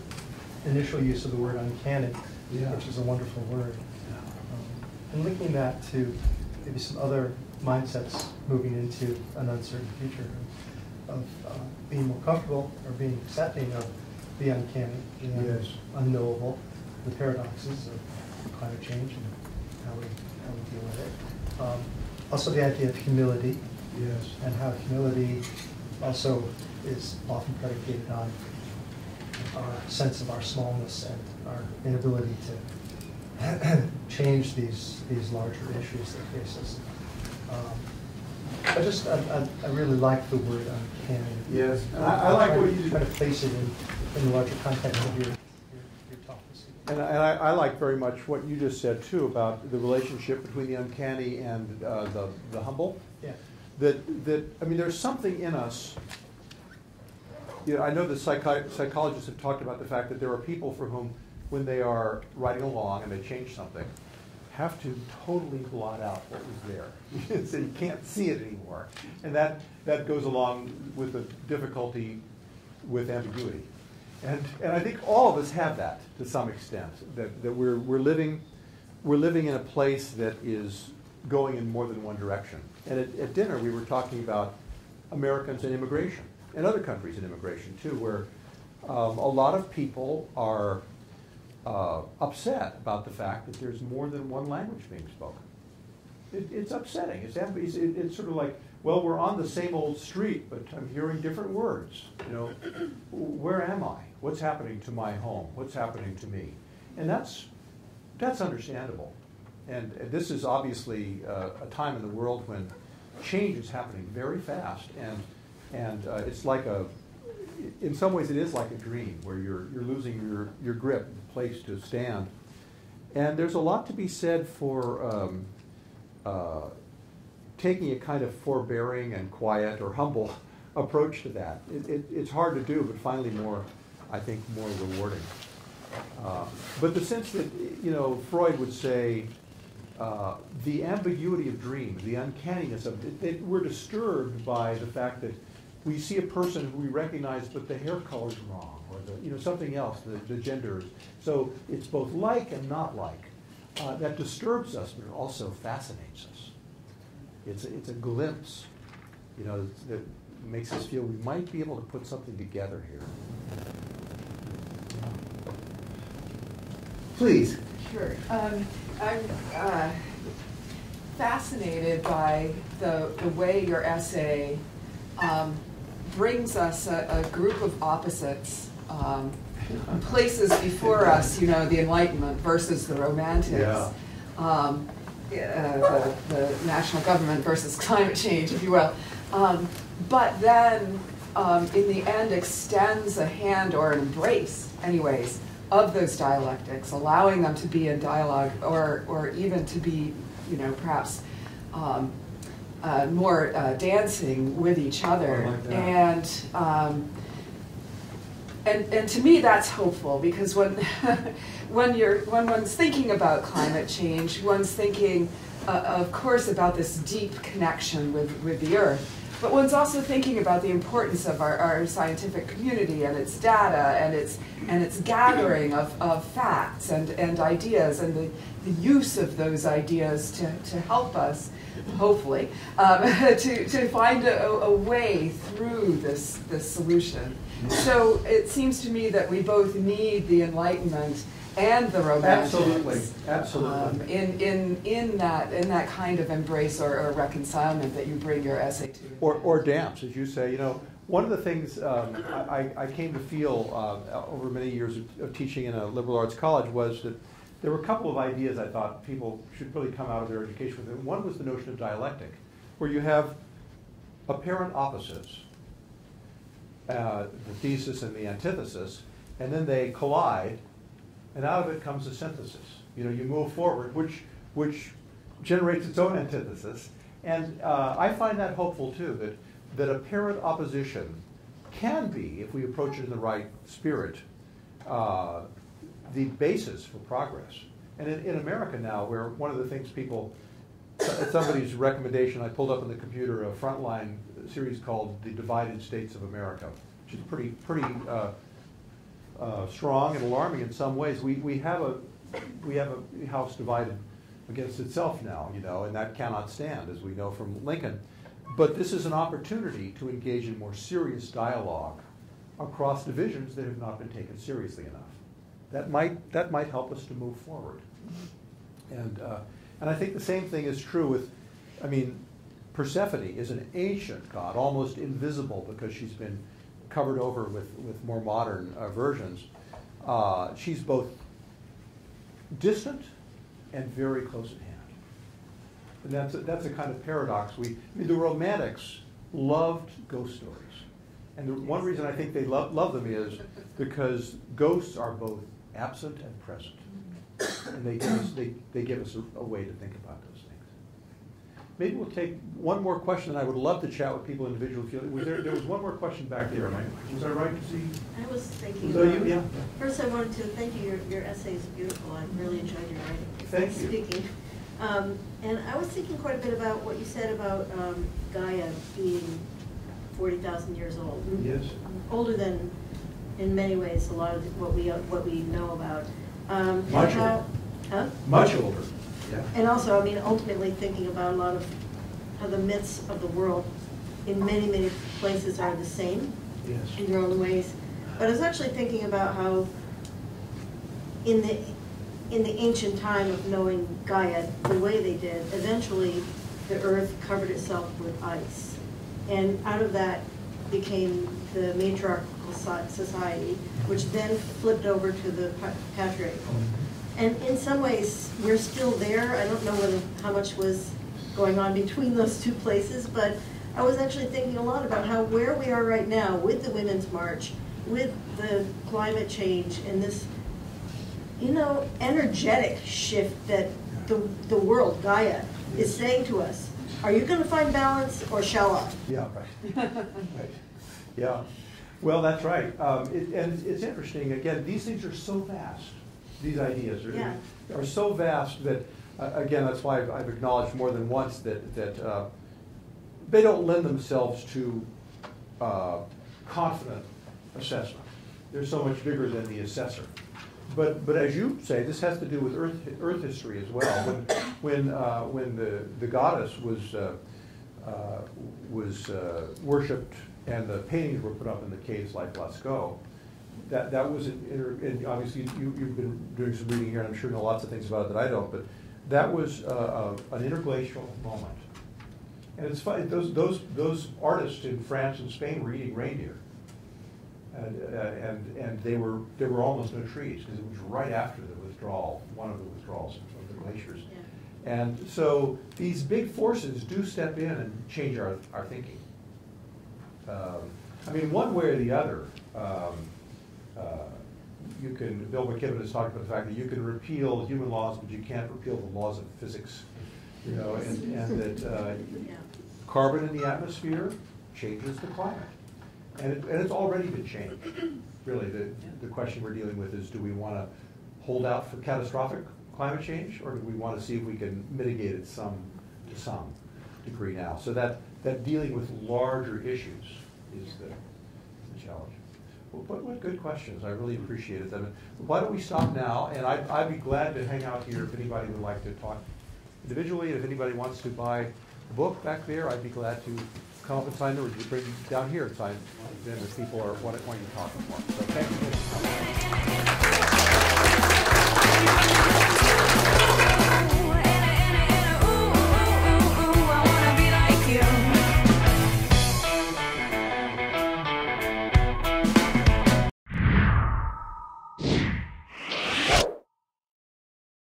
initial use of the word uncanny, Yeah. which is a wonderful word. Um, And linking that to maybe some other mindsets moving into an uncertain future of uh, being more comfortable or being accepting of the uncanny, the Yes. unknowable, the paradoxes of climate change and how we, how we deal with it. Um, Also the idea of humility, Yes. and how humility also is often predicated on our sense of our smallness and our inability to change these, these larger issues that face us. Um, I just, I, I- I really like the word uncanny. Yes, and I- I like what you- Try to place it in, in the larger context of your, your, your talk. And, I- and I, I like very much what you just said too about the relationship between the uncanny and uh, the, the humble. Yeah. That, that, I mean, there's something in us. You know, I know the psychi- psychologists have talked about the fact that there are people for whom, when they are riding along and they change something, have to totally blot out what was there. so you can't see it anymore. And that, that goes along with the difficulty with ambiguity. And, and I think all of us have that to some extent, that, that we're, we're, living, we're living in a place that is going in more than one direction. And at, at dinner, we were talking about Americans and immigration, and other countries and immigration too, where um, a lot of people are uh, upset about the fact that there's more than one language being spoken. It, it's upsetting. It's, it's, it's sort of like, well, we're on the same old street, but I'm hearing different words. You know, where am I? What's happening to my home? What's happening to me? And that's that's understandable. And, this is obviously uh, a time in the world when change is happening very fast, and and uh, it's like a, in some ways, it is like a dream where you're you're losing your your grip, place to stand. And there's a lot to be said for um, uh, taking a kind of forbearing and quiet or humble approach to that. It, it, it's hard to do, but finally more, I think, more rewarding. Uh, but the sense that, you know, Freud would say, uh, the ambiguity of dreams, the uncanniness of it, it, we're disturbed by the fact that we see a person who we recognize, but the hair color's wrong, or the, you know, something else, the, the gender. So it's both like and not like. Uh, that disturbs us, but it also fascinates us. It's a, it's a glimpse, you know, that makes us feel we might be able to put something together here. Please. Sure. Um, I'm uh, fascinated by the, the way your essay um, brings us a, a group of opposites, um, places before us, you know, the Enlightenment versus the Romantics. Yeah. Um, uh, the, the national government versus climate change, if you will. Um, but then, um, in the end, extends a hand or an embrace, anyways, of those dialectics, allowing them to be in dialogue or, or even to be, you know, perhaps um, uh, more uh, dancing with each other. Like. And um, and, and to me that's hopeful because when when you're when one's thinking about climate change one's thinking uh, of course about this deep connection with, with the earth but one's also thinking about the importance of our, our scientific community and its data and its and its gathering of, of facts and, and ideas and the, the use of those ideas to, to help us hopefully um, to, to find a, a way through this, this solution. So it seems to me that we both need the Enlightenment and the romantics. Absolutely, absolutely. um, in, in, in that, in that kind of embrace or, or reconcilement that you bring your essay to. Or, or dance, as you say. You know, one of the things um, I, I came to feel uh, over many years of, of teaching in a liberal arts college was that there were a couple of ideas I thought people should really come out of their education with. And one was the notion of dialectic, where you have apparent opposites, uh, the thesis and the antithesis, and then they collide, and out of it comes a synthesis. You know, you move forward, which which generates its own antithesis, and uh, I find that hopeful too. That that apparent opposition can be, if we approach it in the right spirit, uh, the basis for progress. And in, in America now, where one of the things people, somebody's recommendation, I pulled up on the computer a frontline series called "The Divided States of America," which is pretty pretty. Uh, uh, strong and alarming in some ways. We, we have a we have a house divided against itself now, you know, and that cannot stand, as we know from Lincoln. But this is an opportunity to engage in more serious dialogue across divisions that have not been taken seriously enough. That might that might help us to move forward. And uh, and I think the same thing is true with, I mean, Persephone is an ancient god, almost invisible because she's been covered over with, with more modern uh, versions. Uh, she's both distant and very close at hand. And that's a, that's a kind of paradox. We, I mean, the Romantics loved ghost stories. And the one reason I think they love, love them is because ghosts are both absent and present. And they give us, they, they give us a, a way to think about things. Maybe we'll take one more question, and I would love to chat with people individually. Was there, there was one more question back there. I- Was I right see? I was thinking that you? Yeah. first I wanted to thank you, your, your essay is beautiful, I really enjoyed your writing. Thank you. Speaking. Um, and I was thinking quite a bit about what you said about, um, Gaia being forty thousand years old. Yes. Older than, in many ways, a lot of what we, what we know about. Um, Much how- older. Huh? Much older. Yeah. And also, I mean, ultimately thinking about a lot of, how the myths of the world in many, many places are the same Yes. in their own ways. But I was actually thinking about how in the, in the ancient time of knowing Gaia the way they did, eventually the earth covered itself with ice. And out of that became the matriarchal society, which then flipped over to the pa- patriarchal. Mm-hmm. And in some ways, we're still there. I don't know whether, how much was going on between those two places, but I was actually thinking a lot about how where we are right now with the Women's March, with the climate change and this, you know, energetic shift that the, the world, Gaia, is saying to us. Are you gonna find balance or shall I? Yeah, right. right. Yeah. Well, that's right. Um, it, and it's interesting. Again, these things are so vast. These ideas are, Yeah. are so vast that, uh, again, that's why I've, I've acknowledged more than once that that uh, they don't lend themselves to uh, confident assessment. They're so much bigger than the assessor. But, but as you say, this has to do with Earth, Earth history as well. When, when, uh, when the, the goddess was, uh, uh, was uh, worshipped and the paintings were put up in the caves like Lascaux, that, that was, an inter- and obviously you, you've been doing some reading here, and I'm sure know lots of things about it that I don't, but that was uh, uh, an interglacial moment. And it's funny, those, those, those artists in France and Spain were eating reindeer. And, uh, and, and they were, there were almost no trees, because it was right after the withdrawal, one of the withdrawals of the glaciers. And so these big forces do step in and change our, our thinking. Um, I mean, one way or the other, um, uh, you can, Bill McKibben has talked about the fact that you can repeal human laws, but you can't repeal the laws of physics. You know, and, and that uh, carbon in the atmosphere changes the climate. And, it, and it's already been changed. Really, the, the question we're dealing with is, do we want to hold out for catastrophic climate change, or do we want to see if we can mitigate it some, to some degree now? So that, that dealing with larger issues is the. But what good questions, I really appreciated them. Why don't we stop now, and I'd, I'd be glad to hang out here if anybody would like to talk individually, if anybody wants to buy a book back there, I'd be glad to come up and sign, or you bring down here and sign them if people are, want want you to talk more. So. Thank you.